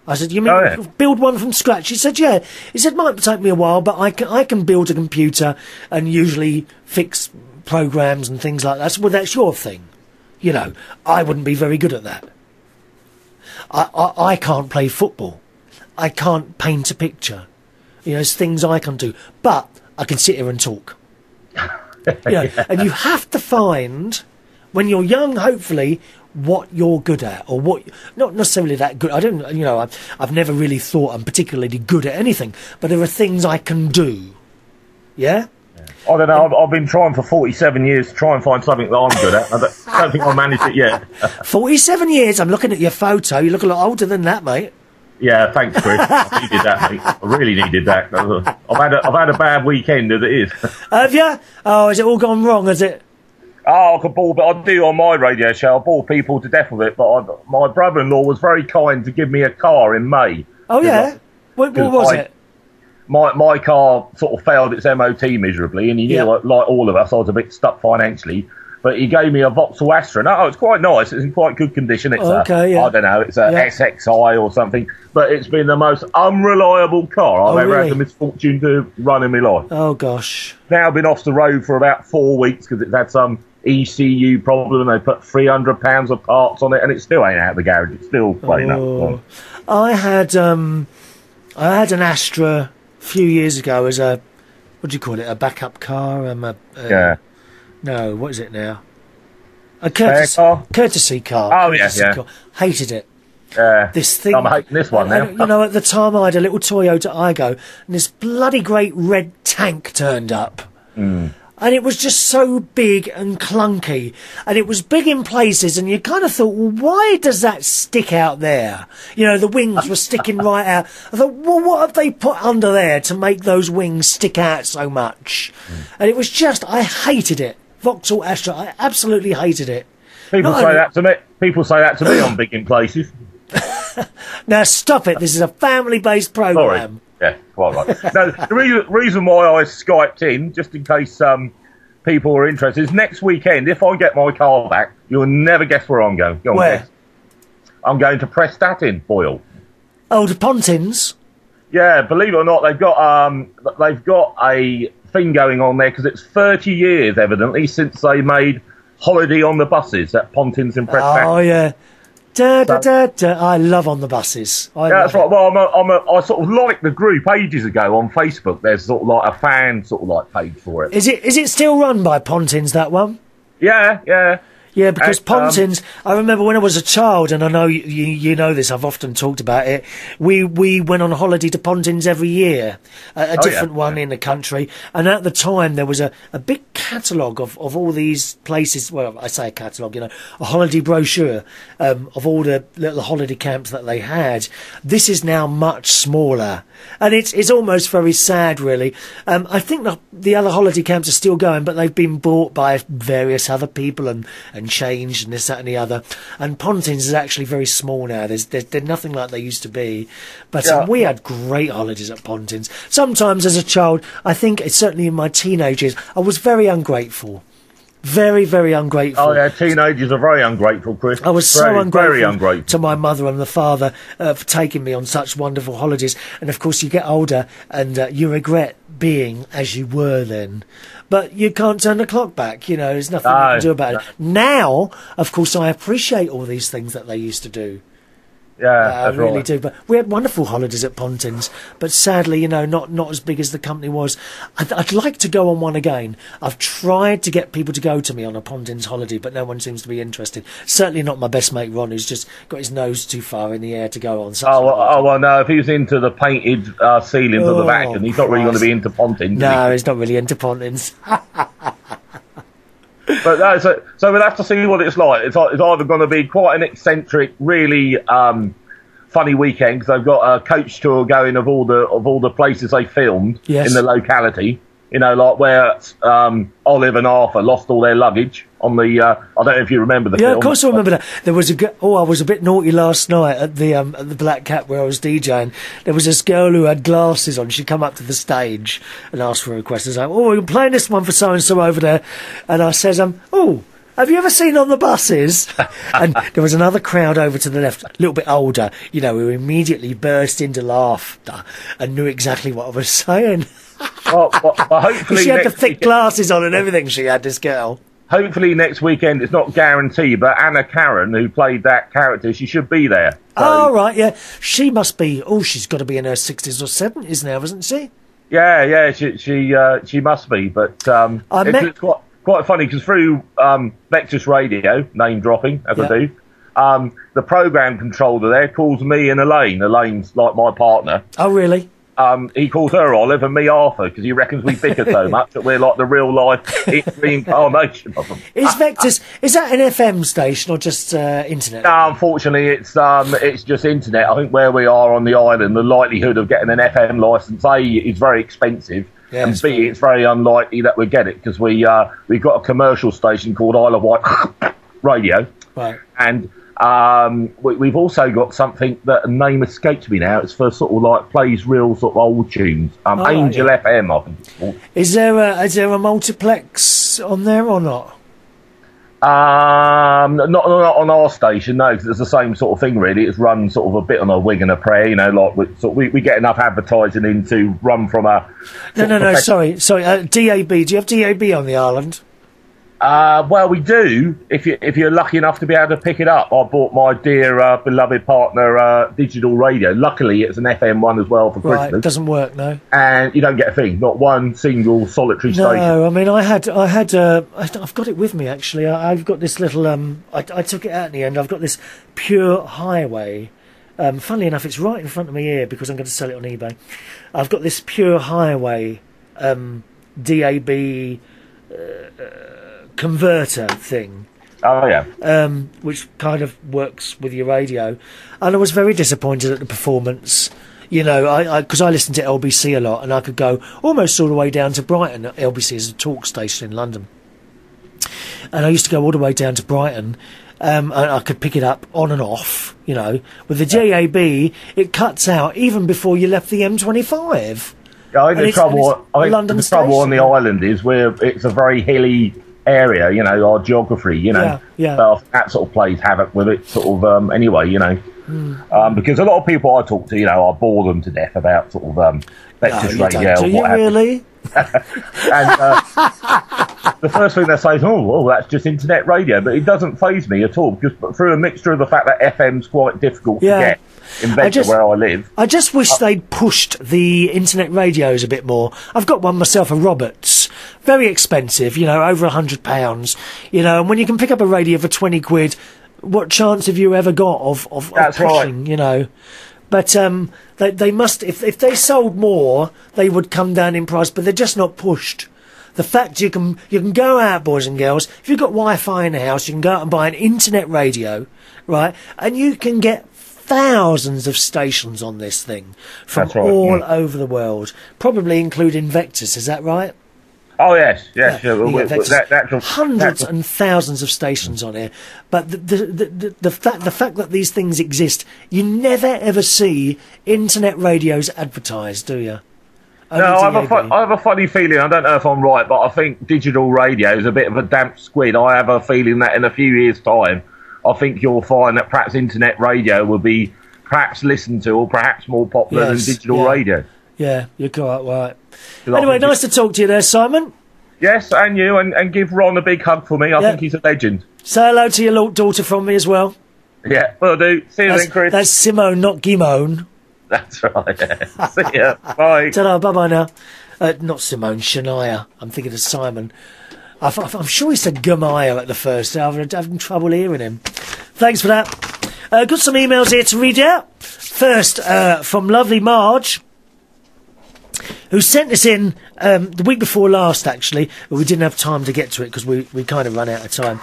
I said, "You mean Oh, yeah. build one from scratch?" He said, "Yeah." He said, "Might take me a while, but I can I can build a computer and usually fix programs and things like that." So, well, that's your thing, you know. I wouldn't be very good at that. I I, I can't play football. I can't paint a picture. You know, there's things I can do, but I can sit here and talk. you know, and you have to find when you're young, hopefully, what you're good at, or what not necessarily that good. I don't, you know, I've, I've never really thought I'm particularly good at anything, but there are things I can do. Yeah. I don't know. I've, I've been trying for 47 years to try and find something that I'm good at. I don't, don't think i've managed it yet. Forty-seven years. I'm looking at your photo. You look a lot older than that, mate. Yeah, thanks, Chris. I needed that, mate. I really needed that. I've had a, I've had a bad weekend as it is. Have you? Oh, has it all gone wrong? Has it? Oh, I could bore, but I do on my radio show. I bore people to death with it. But I, my brother-in-law was very kind to give me a car in May. Oh yeah. What, what was I- it? My my car sort of failed its MOT miserably, and he knew, Yeah. like, like all of us, I was a bit stuck financially. But he gave me a Vauxhall Astra. and, Oh, it's quite nice. It's in quite good condition. It's Oh, a, okay, yeah. I don't know, it's a Yeah. SXI or something. But it's been the most unreliable car I've Oh, ever really? had the misfortune to run in my life. Oh gosh. now I've been off the road for about four weeks because it's had some ECU problem. They put three hundred pounds of parts on it, and it still ain't out of the garage. It's still playing Oh. up. I had um, I had an Astra a few years ago as a what do you call it? A backup car. Um, a, a, Yeah, No, what is it now? A courtesy car? Courtesy car. Oh, yeah, courtesy yeah. car. Hated it. yeah. This thing. I'm hating this one now. you know, at the time I had a little Toyota Aygo, and this bloody great red tank turned up. Hmm. And it was just so big and clunky. And it was big in places, and you kind of thought, well, why does that stick out there? You know, the wings were sticking right out. I thought, well, what have they put under there to make those wings stick out so much? Hmm. And it was just, I hated it. Vauxhall Astra, I absolutely hated it. People not say only- that to me. People say that to me on big in places. Now stop it, this is a family-based Sorry. Yeah, quite right. no, the reason, reason why I skyped in, just in case um, people are interested, is next weekend. If I get my car back, you'll never guess where I'm going. Go on, Where? guess. I'm going to Prestatyn, Boyle. Oh, the Pontins. Yeah, believe it or not, they've got um, they've got a thing going on there because it's 30 years, evidently, since they made Holiday on the buses at Pontins in Prestatyn. Oh yeah. Da, da, da, da. I love on the buses. I yeah, that's right. Well, I'm a, I'm a, I sort of liked the group ages ago on Facebook. There's sort of like a fan sort of like page for it. Is it is it still run by Pontins that one? Yeah, yeah. Yeah, because Uh, um, Pontins. I remember when I was a child, and I know you, you, know this. I've often talked about it. We we went on holiday to Pontins every year, a, a Oh, yeah, different one in the country. And at the time, there was a, a big catalogue of, of all these places. Well, I say a catalogue, you know, a holiday brochure um, of all the little holiday camps that they had. This is now much smaller, and it's it's almost very sad, really. Um, I think the the other holiday camps are still going, but they've been bought by various other people and, and changed and this, that, and the other. And Pontins is actually very small now. There's there's, there's nothing like they used to be. But um, we had great holidays at Pontins. Sometimes as a child, I think it's certainly in my teenage years, I was very ungrateful. Very, very ungrateful. Oh yeah, teenagers are very ungrateful, Chris. I was so very, ungrateful Very ungrateful. to my mother and the father uh, for taking me on such wonderful holidays. And of course, you get older and uh, you regret being as you were then. But you can't turn the clock back. You know, there's nothing you can do about it. Now, of course, I appreciate all these things that they used to do. Yeah, I really right. do. But we had wonderful holidays at Pontins, but sadly, you know, not not as big as the company was. I'd, I'd like to go on one again. I've tried to get people to go to me on a Pontins holiday, but no one seems to be interested. Certainly not my best mate Ron, who's just got his nose too far in the air to go on. Such Oh, well, oh, well, no, if he's into the painted uh, ceilings of the back, Vatican, he's not really going to be into Pontins. no, he? he's not really into Pontins. But no, so, so we'll have to see what it's like. It's, it's either going to be quite an eccentric, really um, funny weekend because they've got a coach tour going of all the of all the places they filmed Yes. in the locality. You know, like where um, Olive and Arthur lost all their luggage on the. Uh, I don't know if you remember the Yeah, film. of course I remember that. There was a oh, I was a bit naughty last night at the um, at the Black Cap where I was DJing. There was this girl who had glasses on. She'd come up to the stage and asked for a request. I was like, "Oh, we're playing this one for so and so over there," and I says, "Um, oh." Have you ever seen on the buses? and there was another crowd over to the left, a little bit older, you know, who immediately burst into laughter and knew exactly what I was saying. Well, well, well, hopefully, she had the thick weekend- glasses on and everything, she had, this girl. hopefully next weekend it's not guaranteed, but Anna Karen, who played that character, she should be there. So, Oh, right, yeah. She must be, oh, she's got to be in her 60s or 70s now, isn't she? Yeah, yeah, she she uh, she must be, but um, I it's, met- it's quite quite funny because through um, Vectis Radio, name dropping as Yeah. I do, um, the program controller there calls me and Elaine. Elaine's like my partner. Oh, really? Um, he calls her Olive and me Arthur because he reckons we bicker so much that we're like the real life reincarnation of them. Is Vectis is that an FM station or just uh, internet? No, unfortunately, it's um, it's just internet. I think where we are on the island, the likelihood of getting an FM license A is very expensive, Yeah, and it's B very- it's very unlikely that we get it because we uh, we've got a commercial station called Isle of Wight Radio, Right. and um, we, we've also got something that a name escapes me now. It's for sort of like plays real sort of old tunes. Um, Oh, Angel yeah. FM, I think it's called. Is there a, is there a multiplex on there or not? Um, not, not on our station, no, 'cause it's the same sort of thing, really. It's run sort of a bit on a wig and a prayer, you know, like we, sort of, we, we get enough advertising in to run from a. No, no, no, sorry, sorry. Uh, DAB, do you have DAB on the island? Uh, well, we do. If you if you're lucky enough to be able to pick it up, I bought my dear uh, beloved partner uh, digital radio. Luckily, it's an FM one as well for Right, Christmas, doesn't work, no. and you don't get a thing, not one single solitary station. No, I mean, I had, I had, uh, I've got it with me actually. I, I've got this little, um, I, I took it out in the end. I've got this pure highway. Um, funnily enough, it's right in front of me here because I'm going to sell it on eBay. I've got this pure highway, um, DAB uh, converter thing. Oh yeah, um, which kind of works with your radio. And I was very disappointed at the performance. You know, I because I, listened to LBC a lot, and I could go almost all the way down to Brighton. LBC is a talk station in London, and I used to go all the way down to Brighton. Um, and I could pick it up on and off. You know, with the DAB, it cuts out even before you left the M25. I And think the trouble. I think London the trouble on the island is where it's a very hilly area. You know, our geography. You know, Yeah, yeah. So that sort of plays havoc with it. Sort of. Um, anyway, you know, Hmm. um, because a lot of people I talk to, you know, I bore them to death about sort of um, No, Vectis you radio. do you really? And uh, the first thing they say is, "Oh, well, that's just internet radio," but it doesn't phase me at all because through a mixture of the fact that FM's quite difficult Yeah. to get in Bedford, just- where I live. I just wish they'd pushed the internet radios a bit more. I've got one myself, a Roberts. Very expensive, you know, over a hundred pounds. You know, and when you can pick up a radio for twenty quid, what chance have you ever got of of, of That's right. pushing? You know, but um, they they must if if they sold more, they would come down in price. But they're just not pushed. The fact you can you can go out, boys and girls, if you've got Wi-Fi in the house, you can go out and buy an internet radio, right? And you can get thousands of stations on this thing from right, all yeah. over the world, probably including Vectis. Is that right? Oh yes, yes, yeah, You we- get we- Vectis. that, that's a- hundreds that's a- and thousands of stations on here. But the the, the, the, the, fact, the fact that these things exist, you never ever see internet radios advertised, do you? No, I have, a fu- I have a funny feeling. I don't know if I'm right, but I think digital radio is a bit of a damp squid. I have a feeling that in a few years' time, I think you'll find that perhaps internet radio will be perhaps listened to or perhaps more popular Yes, than digital yeah. radio. yeah, you're quite right. Anyway, nice to talk to you there, Simon. Yes, and you, and, and give Ron a big hug for me. I Yeah. think he's a legend. Say hello to your little daughter from me as well. Yeah, will do. See you That's, then, Chris. that's Simone, not Gimone. That's right. Yeah. See ya. Bye. Ta-da, bye-bye now. Uh, not Simone, Shania. I'm thinking of Simon. I, am sure he said Gamaya at the first. I'm having trouble hearing him. Thanks for that. Uh, got some emails here to read out. First, uh, from lovely Marge, who sent this in um, the week before last, actually, but we didn't have time to get to it because we, we kind of ran out of time.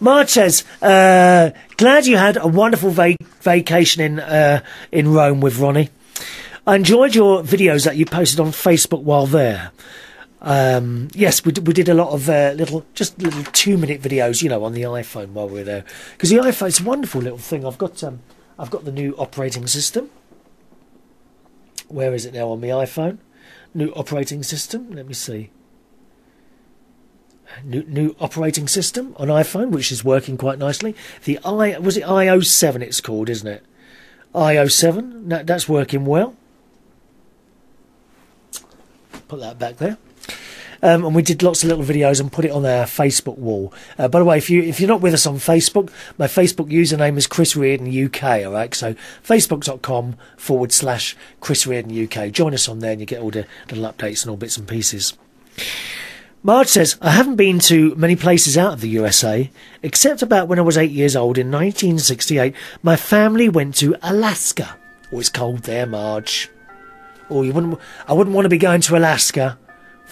Marge says, uh, glad you had a wonderful va- vacation in, uh, in Rome with Ronnie. I enjoyed your videos that you posted on Facebook while there. Um, yes, we, d- we did a lot of uh, little, just little two minute videos, you know, on the iPhone while we were there. Because the iPhone's a wonderful little thing. I've got, um, I've got the new operating system. Where is it now on the iPhone? New operating system. Let me see. New, new operating system on iPhone, which is working quite nicely. The i was it i07? It's called, isn't it? i07. That, that's working well. Put that back there. Um, and we did lots of little videos and put it on our Facebook wall. Uh, by the way, if you if you're not with us on Facebook, my Facebook username is Chris Reardon UK. All right, so facebook.com forward slash Chris Reardon UK. Join us on there, and you get all the little updates and all bits and pieces. Marge says, I haven't been to many places out of the USA, except about when I was eight years old in 1968. My family went to Alaska. Oh, it's cold there, Marge. Oh, you wouldn't. I wouldn't want to be going to Alaska.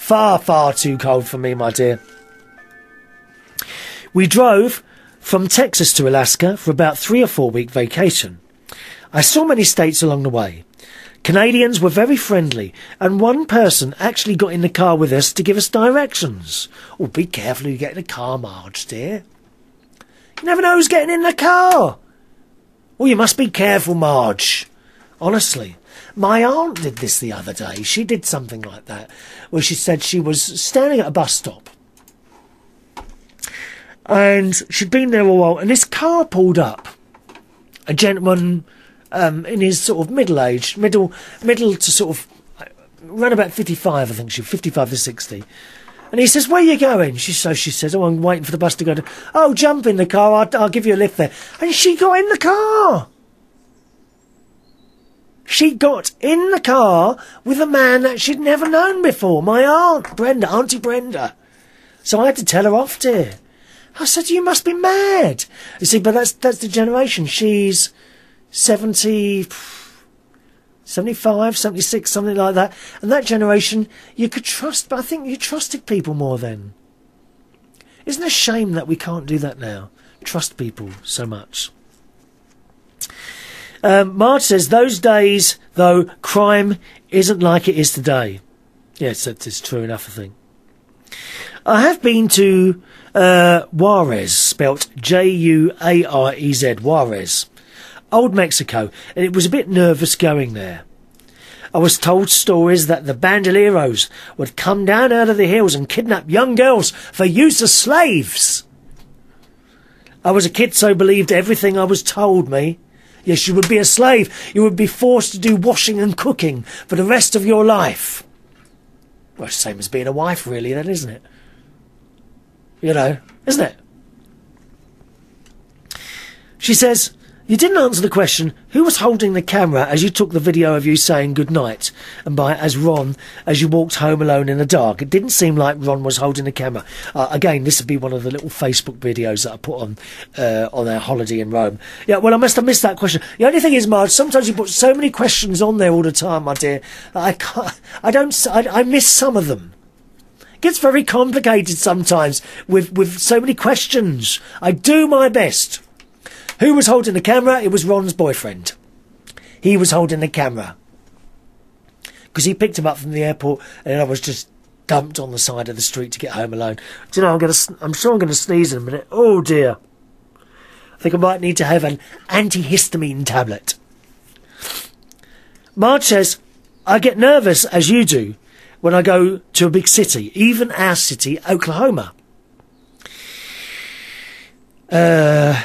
Far, far too cold for me, my dear. We drove from Texas to Alaska for about three or four week vacation. I saw many states along the way. Canadians were very friendly, and one person actually got in the car with us to give us directions. Oh, be careful you get in the car, Marge, dear. You never know who's getting in the car. Oh, you must be careful, Marge. Honestly. My aunt did this the other day. She did something like that, where she said she was standing at a bus stop. And she'd been there a while, and this car pulled up. A gentleman um, in his sort of middle age, middle, middle to sort of, around about 55, I think she, 55 to 60. And he says, where are you going? She, so she says, oh, I'm waiting for the bus to go to, oh, jump in the car, I'll, I'll give you a lift there. And she got in the car. She got in the car with a man that she'd never known before, my aunt, Brenda, Auntie Brenda. So I had to tell her off, dear. I said, you must be mad. You see, but that's, that's the generation. She's 70, 75, 76, something like that. And that generation, you could trust, but I think you trusted people more then. Isn't it a shame that we can't do that now? Trust people so much. Um, Marge says, those days, though, crime isn't like it is today. Yes, that is true enough, I think. I have been to uh, Juarez, spelt J-U-A-R-E-Z, Juarez, Old Mexico, and it was a bit nervous going there. I was told stories that the bandoleros would come down out of the hills and kidnap young girls for use as slaves. I was a kid, so believed everything I was told me. Yes, you would be a slave. You would be forced to do washing and cooking for the rest of your life. Well, same as being a wife, really, then, isn't it? You know, isn't it? She says, you didn't answer the question, who was holding the camera as you took the video of you saying goodnight? And by as Ron, as you walked home alone in the dark. It didn't seem like Ron was holding the camera. Uh, again, this would be one of the little Facebook videos that I put on, uh, on our holiday in Rome. Yeah, well, I must have missed that question. The only thing is, Marge, sometimes you put so many questions on there all the time, my dear, I can't, I don't, I, I miss some of them It gets very complicated sometimes with, with so many questions. I do my best. Who was holding the camera? It was Ron's boyfriend. He was holding the camera. Because he picked him up from the airport and I was just dumped on the side of the street to get home alone. Do you know, I'm to, I'm sure I'm going to sneeze in a minute. Oh dear. I think I might need to have an antihistamine tablet. Marge says, I get nervous as you do when I go to a big city, even our city, Oklahoma. Uh,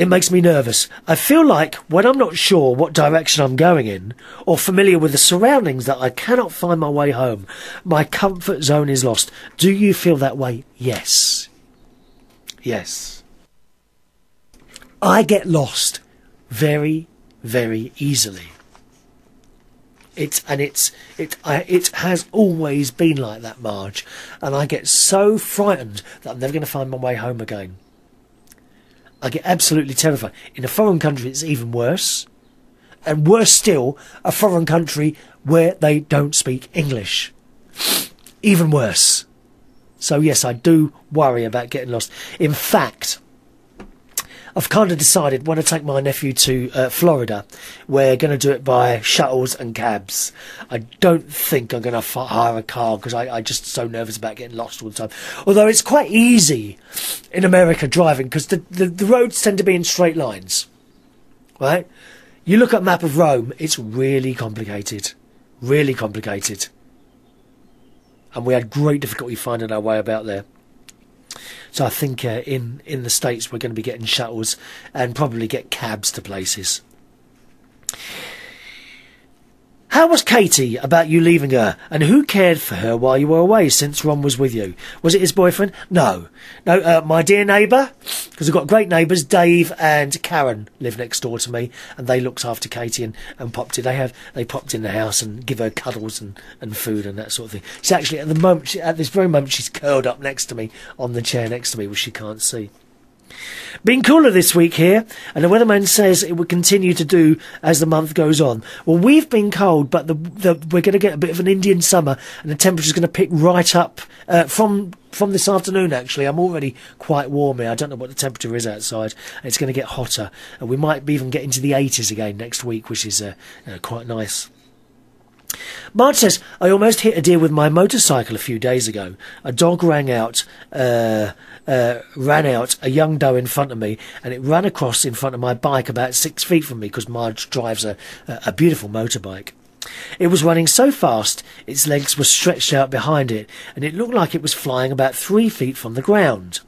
it makes me nervous. I feel like when I'm not sure what direction I'm going in, or familiar with the surroundings that I cannot find my way home, my comfort zone is lost. Do you feel that way? Yes. Yes. I get lost very, very easily. It's and it's it I, it has always been like that, Marge, and I get so frightened that I'm never going to find my way home again. I get absolutely terrified. In a foreign country, it's even worse, and worse still, a foreign country where they don't speak English. Even worse. So yes, I do worry about getting lost. In fact, I've kind of decided when I take my nephew to uh, Florida, we're going to do it by shuttles and cabs. I don't think I'm going to hire a car because I'm just so nervous about getting lost all the time. Although it's quite easy in America driving because the, the, the roads tend to be in straight lines, right? You look at map of Rome, it's really complicated, really complicated, and we had great difficulty finding our way about there. So I think uh, in in the states we're going to be getting shuttles and probably get cabs to places. How was Katie about you leaving her, and who cared for her while you were away since Ron was with you? Was it his boyfriend? No. No, uh, my dear neighbour, because I've got great neighbours, Dave and Karen live next door to me, and they looked after Katie and, and popped in. They have they popped in the house and give her cuddles and, and food and that sort of thing. She's actually, at the moment, she, at this very moment, she's curled up next to me on the chair next to me, which she can't see. Been cooler this week here, and the weatherman says it will continue to do as the month goes on. Well, we've been cold, but the, the, we're going to get a bit of an Indian summer, and the temperature's going to pick right up uh, from from this afternoon. Actually, I'm already quite warm here. I don't know what the temperature is outside. It's going to get hotter, and we might even get into the 80s again next week, which is uh, uh, quite nice. Marge says, I almost hit a deer with my motorcycle a few days ago. A dog rang out, uh, uh, ran out a young doe in front of me, and it ran across in front of my bike about six feet from me because Marge drives a, a beautiful motorbike. It was running so fast, its legs were stretched out behind it, and it looked like it was flying about three feet from the ground.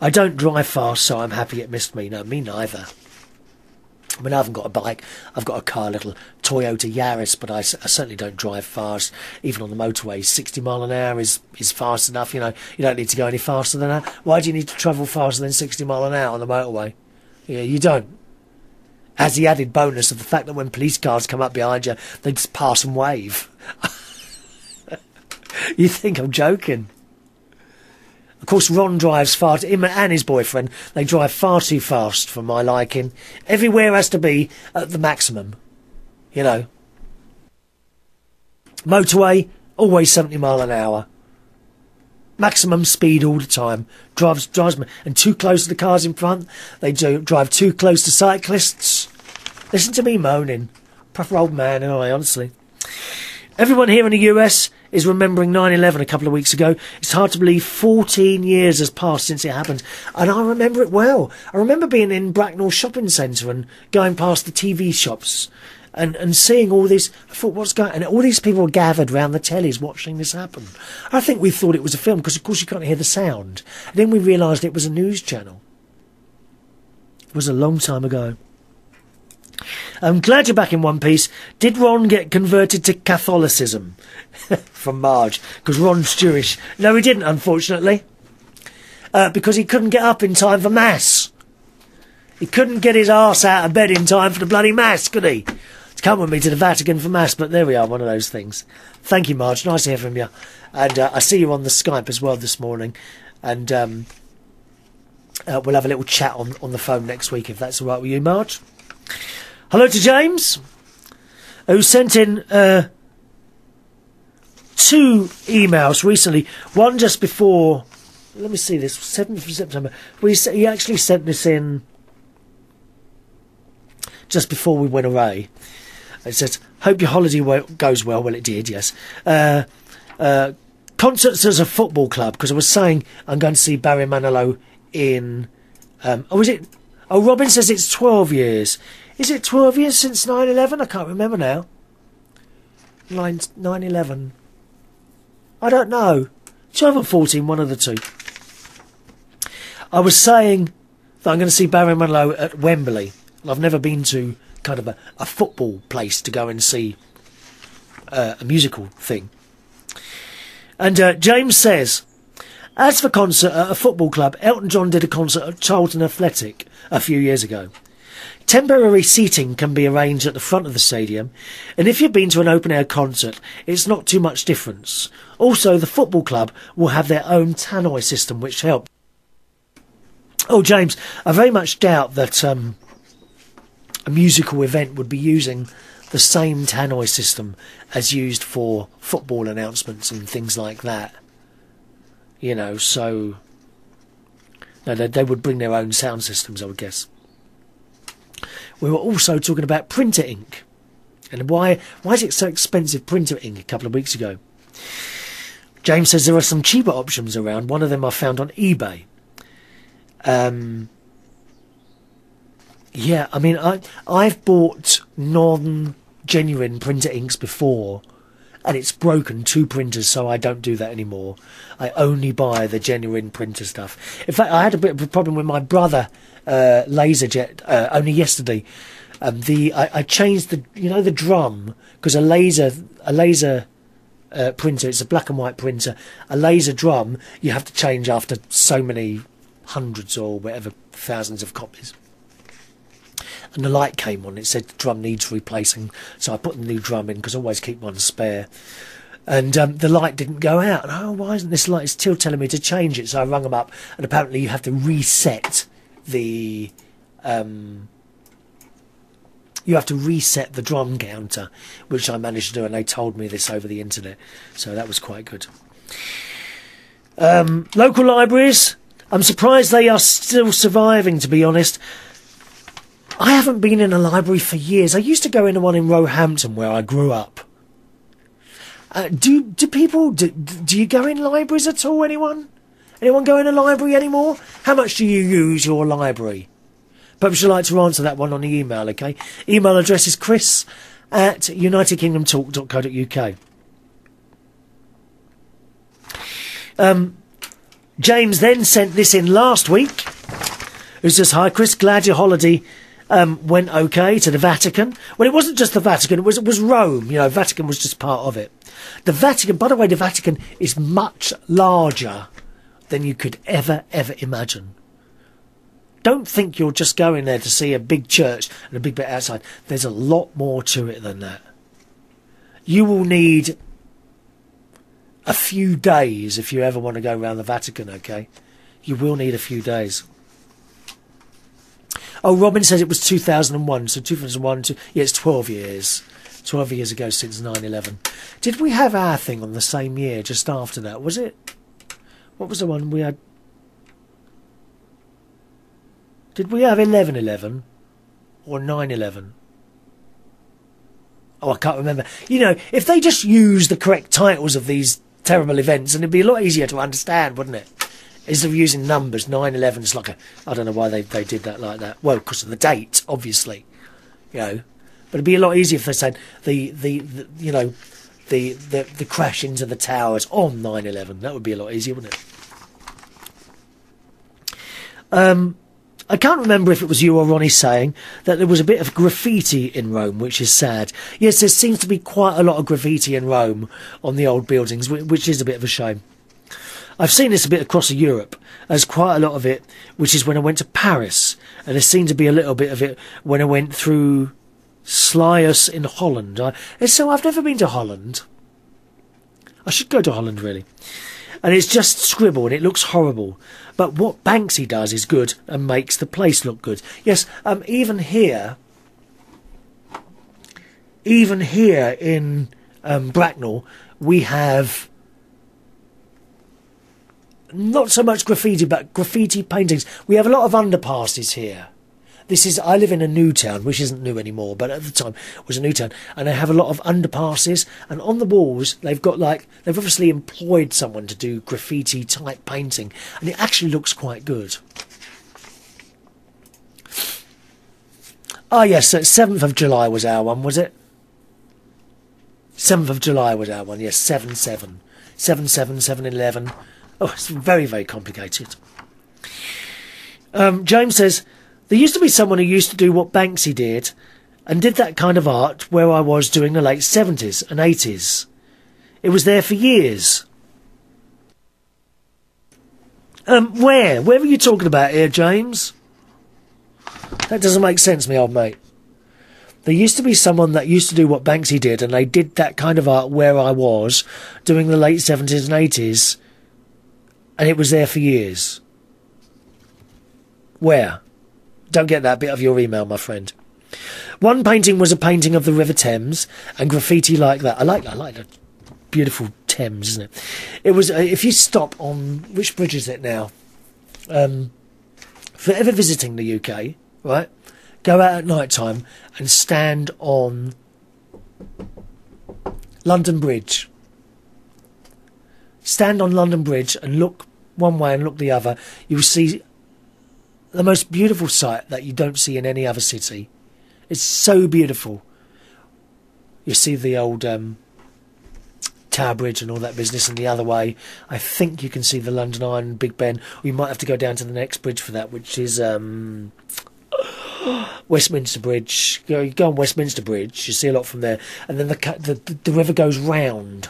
I don't drive fast, so I'm happy it missed me. No, me neither. I mean, I haven't got a bike. I've got a car, little Toyota Yaris, but I, I, certainly don't drive fast. Even on the motorway, 60 mile an hour is, is fast enough. You know, you don't need to go any faster than that. Why do you need to travel faster than 60 mile an hour on the motorway? Yeah, you don't. Has the added bonus of the fact that when police cars come up behind you, they just pass and wave. you think I'm joking? Of course, Ron drives far, him and his boyfriend, they drive far too fast for my liking. Everywhere has to be at the maximum. You know. Motorway, always 70 mile an hour. Maximum speed all the time. Drives, drives me, and too close to the cars in front. They do drive too close to cyclists. Listen to me moaning. Proper old man, i honestly. Everyone here in the US is remembering 9-11 a couple of weeks ago. It's hard to believe 14 years has passed since it happened. And I remember it well. I remember being in Bracknell Shopping Centre and going past the TV shops and, and seeing all this. I thought, what's going And all these people were gathered round the tellies watching this happen. I think we thought it was a film because, of course, you can't hear the sound. And then we realised it was a news channel. It was a long time ago. I'm glad you're back in one piece. Did Ron get converted to Catholicism? From Marge. Because Ron's Jewish. No, he didn't, unfortunately. Uh, because he couldn't get up in time for Mass. He couldn't get his arse out of bed in time for the bloody Mass, could he? To come with me to the Vatican for Mass, but there we are, one of those things. Thank you, Marge. Nice to hear from you. And uh, I see you on the Skype as well this morning. And um, uh, we'll have a little chat on, on the phone next week if that's all right with you, Marge. Hello to James, who sent in uh, two emails recently. One just before, let me see this, 7th of September. We, he actually sent this in just before we went away. It says, Hope your holiday goes well. Well, it did, yes. Uh, uh, concerts as a football club, because I was saying I'm going to see Barry Manilow in. Um, oh, is it? Oh, Robin says it's 12 years. Is it 12 years since 9 11? I can't remember now. 9 11. I don't know. 12 or 14, one of the two. I was saying that I'm going to see Barry Manilow at Wembley. I've never been to kind of a, a football place to go and see uh, a musical thing. And uh, James says, As for concert at a football club, Elton John did a concert at Charlton Athletic a few years ago. Temporary seating can be arranged at the front of the stadium, and if you've been to an open air concert, it's not too much difference. Also, the football club will have their own tannoy system, which helps. Oh, James, I very much doubt that um, a musical event would be using the same tannoy system as used for football announcements and things like that. You know, so no, they, they would bring their own sound systems, I would guess. We were also talking about printer ink, and why why is it so expensive? Printer ink a couple of weeks ago. James says there are some cheaper options around. One of them I found on eBay. Um, yeah, I mean, I I've bought non genuine printer inks before, and it's broken two printers, so I don't do that anymore. I only buy the genuine printer stuff. In fact, I had a bit of a problem with my brother uh, LaserJet uh, only yesterday. Um, the I, I changed the you know the drum because a laser a laser uh, printer it's a black and white printer a laser drum you have to change after so many hundreds or whatever thousands of copies and the light came on. It said the drum needs replacing, so I put the new drum in because I always keep one spare. And um, the light didn't go out. And, oh, why isn't this light? It's still telling me to change it. So I rung them up, and apparently you have to reset the. Um, you have to reset the drum counter, which I managed to do, and they told me this over the internet. So that was quite good. Um, local libraries. I'm surprised they are still surviving, to be honest. I haven't been in a library for years. I used to go into one in Roehampton where I grew up. Uh, do do people do, do you go in libraries at all? Anyone? Anyone go in a library anymore? How much do you use your library? Perhaps you'd like to answer that one on the email, okay? Email address is chris at unitedkingdomtalk.co.uk. Um, James then sent this in last week. Who says, Hi Chris, glad your holiday um, went okay to the Vatican. Well, it wasn't just the Vatican; it was it was Rome. You know, Vatican was just part of it. The Vatican, by the way, the Vatican is much larger than you could ever ever imagine. Don't think you're just going there to see a big church and a big bit outside. There's a lot more to it than that. You will need a few days if you ever want to go around the Vatican, okay? You will need a few days. Oh, Robin says it was 2001, so 2001, two, yeah, it's 12 years. 12 years ago since 9 11. Did we have our thing on the same year just after that? Was it? What was the one we had? Did we have 11 11 or 9 11? Oh, I can't remember. You know, if they just use the correct titles of these terrible events, and it'd be a lot easier to understand, wouldn't it? Instead of using numbers, 9-11 is like a... I don't know why they, they did that like that. Well, because of the date, obviously. You know. But it'd be a lot easier if they said the, the, the you know, the, the, the crash into the towers on 9-11. That would be a lot easier, wouldn't it? Um, I can't remember if it was you or Ronnie saying that there was a bit of graffiti in Rome, which is sad. Yes, there seems to be quite a lot of graffiti in Rome on the old buildings, which is a bit of a shame. I've seen this a bit across Europe. There's quite a lot of it, which is when I went to Paris, and there seemed to be a little bit of it when I went through Sluis in Holland. I, so I've never been to Holland. I should go to Holland, really. And it's just scribble, and it looks horrible. But what Banksy does is good and makes the place look good. Yes, um, even here, even here in um, Bracknell, we have not so much graffiti, but graffiti paintings. We have a lot of underpasses here. This is, I live in a new town, which isn't new anymore, but at the time was a new town, and they have a lot of underpasses, and on the walls they've got like, they've obviously employed someone to do graffiti type painting, and it actually looks quite good. Ah, yes, so 7th of July was our one, was it? 7th of July was our one, yes, 7 7. 7 7, 7 11. Oh, it's very, very complicated. Um, James says, there used to be someone who used to do what Banksy did and did that kind of art where I was during the late 70s and 80s. It was there for years. Um, where? Where are you talking about here, James? That doesn't make sense, me old mate. There used to be someone that used to do what Banksy did, and they did that kind of art where I was, doing the late 70s and 80s, and it was there for years. Where? Don't get that bit of your email, my friend. One painting was a painting of the River Thames and graffiti like that. I like I like the beautiful Thames, isn't it? It was uh, if you stop on which bridge is it now? Um, for ever visiting the UK, right? Go out at night time and stand on London Bridge. Stand on London Bridge and look one way and look the other. You'll see the most beautiful sight that you don't see in any other city. It's so beautiful. You see the old um, Tower Bridge and all that business, and the other way, I think you can see the London Eye and Big Ben. You might have to go down to the next bridge for that, which is um, Westminster Bridge. You, know, you go on Westminster Bridge, you see a lot from there, and then the the, the river goes round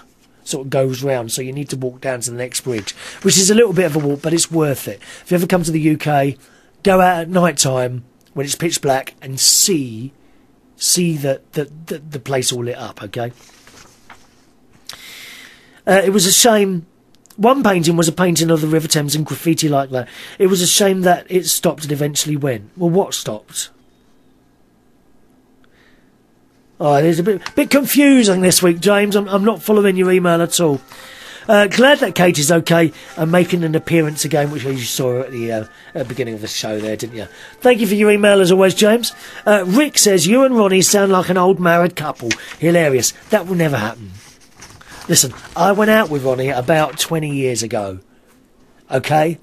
sort of goes round, so you need to walk down to the next bridge, which is a little bit of a walk, but it's worth it. If you ever come to the UK, go out at night time when it's pitch black and see see the the, the, the place all lit up. Okay. Uh, it was a shame. One painting was a painting of the River Thames and graffiti like that. It was a shame that it stopped and eventually went. Well, what stopped? Oh, it's a bit, bit confusing this week, James. I'm, I'm not following your email at all. Uh, glad that Kate is okay and making an appearance again, which you saw at the, uh, beginning of the show there, didn't you? Thank you for your email as always, James. Uh, Rick says, You and Ronnie sound like an old married couple. Hilarious. That will never happen. Listen, I went out with Ronnie about 20 years ago. Okay?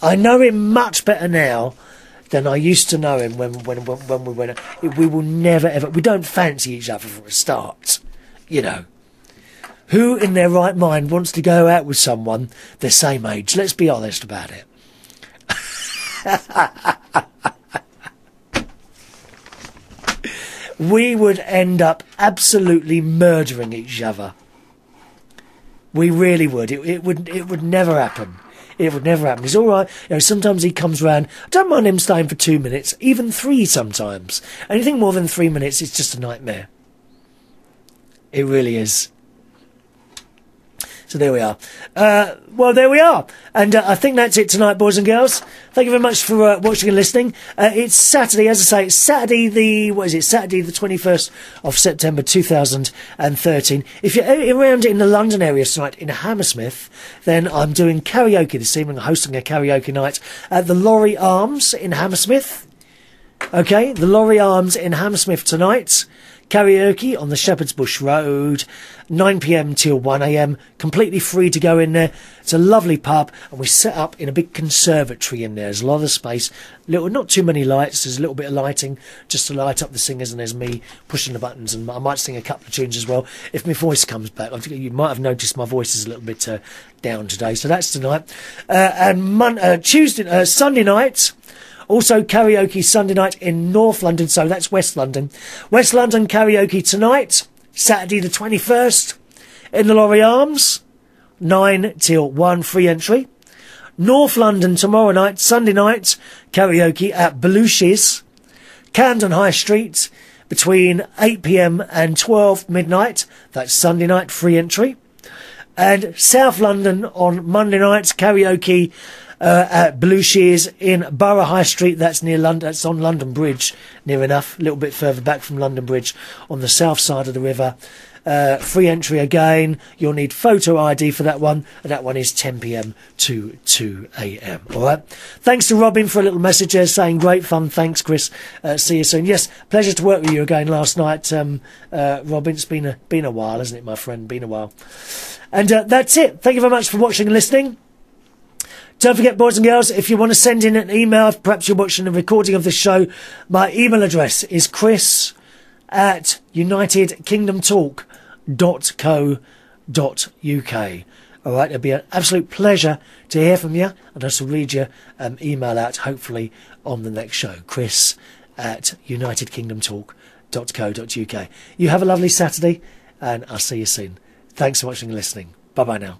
I know him much better now than I used to know him when when when, when we went. We will never ever. We don't fancy each other from a start, you know. Who in their right mind wants to go out with someone the same age? Let's be honest about it. we would end up absolutely murdering each other. We really would. It, it would. It would never happen. It would never happen. He's all right. You know, sometimes he comes round. I don't mind him staying for two minutes, even three sometimes. Anything more than three minutes, is just a nightmare. It really is. So there we are. Uh, well, there we are. And uh, I think that's it tonight, boys and girls. Thank you very much for uh, watching and listening. Uh, it's Saturday, as I say, it's Saturday the, what is it, Saturday the 21st of September 2013. If you're around in the London area tonight in Hammersmith, then I'm doing karaoke this evening, hosting a karaoke night at the Laurie Arms in Hammersmith. Okay, the Laurie Arms in Hammersmith tonight. Karaoke on the Shepherd's Bush Road, 9pm till 1am, completely free to go in there. It's a lovely pub, and we set up in a big conservatory in there. There's a lot of space, little, not too many lights, there's a little bit of lighting just to light up the singers, and there's me pushing the buttons, and I might sing a couple of tunes as well. If my voice comes back, I think you might have noticed my voice is a little bit uh, down today, so that's tonight. Uh, and Mon- uh, Tuesday, uh, Sunday night, also, karaoke Sunday night in North London, so that's West London. West London karaoke tonight, Saturday the 21st, in the Laurie Arms, 9 till 1 free entry. North London tomorrow night, Sunday night, karaoke at Belushi's, Camden High Street, between 8pm and 12 midnight. That's Sunday night, free entry. And South London on Monday night, karaoke uh, at Belushi's in Borough High Street. That's near London. That's on London Bridge, near enough. A little bit further back from London Bridge, on the south side of the river. Uh, free entry again. You'll need photo ID for that one, and that one is 10 p.m. to 2 a.m. All right. Thanks to Robin for a little message there saying great fun. Thanks, Chris. Uh, see you soon. Yes, pleasure to work with you again last night, um, uh, Robin. It's been a been a while, hasn't it, my friend? Been a while. And uh, that's it. Thank you very much for watching and listening. Don't forget, boys and girls, if you want to send in an email, perhaps you're watching a recording of the show, my email address is chris at unitedkingdomtalk.co.uk. All right, it'll be an absolute pleasure to hear from you, and also read your um, email out hopefully on the next show. Chris at unitedkingdomtalk.co.uk. You have a lovely Saturday, and I'll see you soon. Thanks for watching and listening. Bye bye now.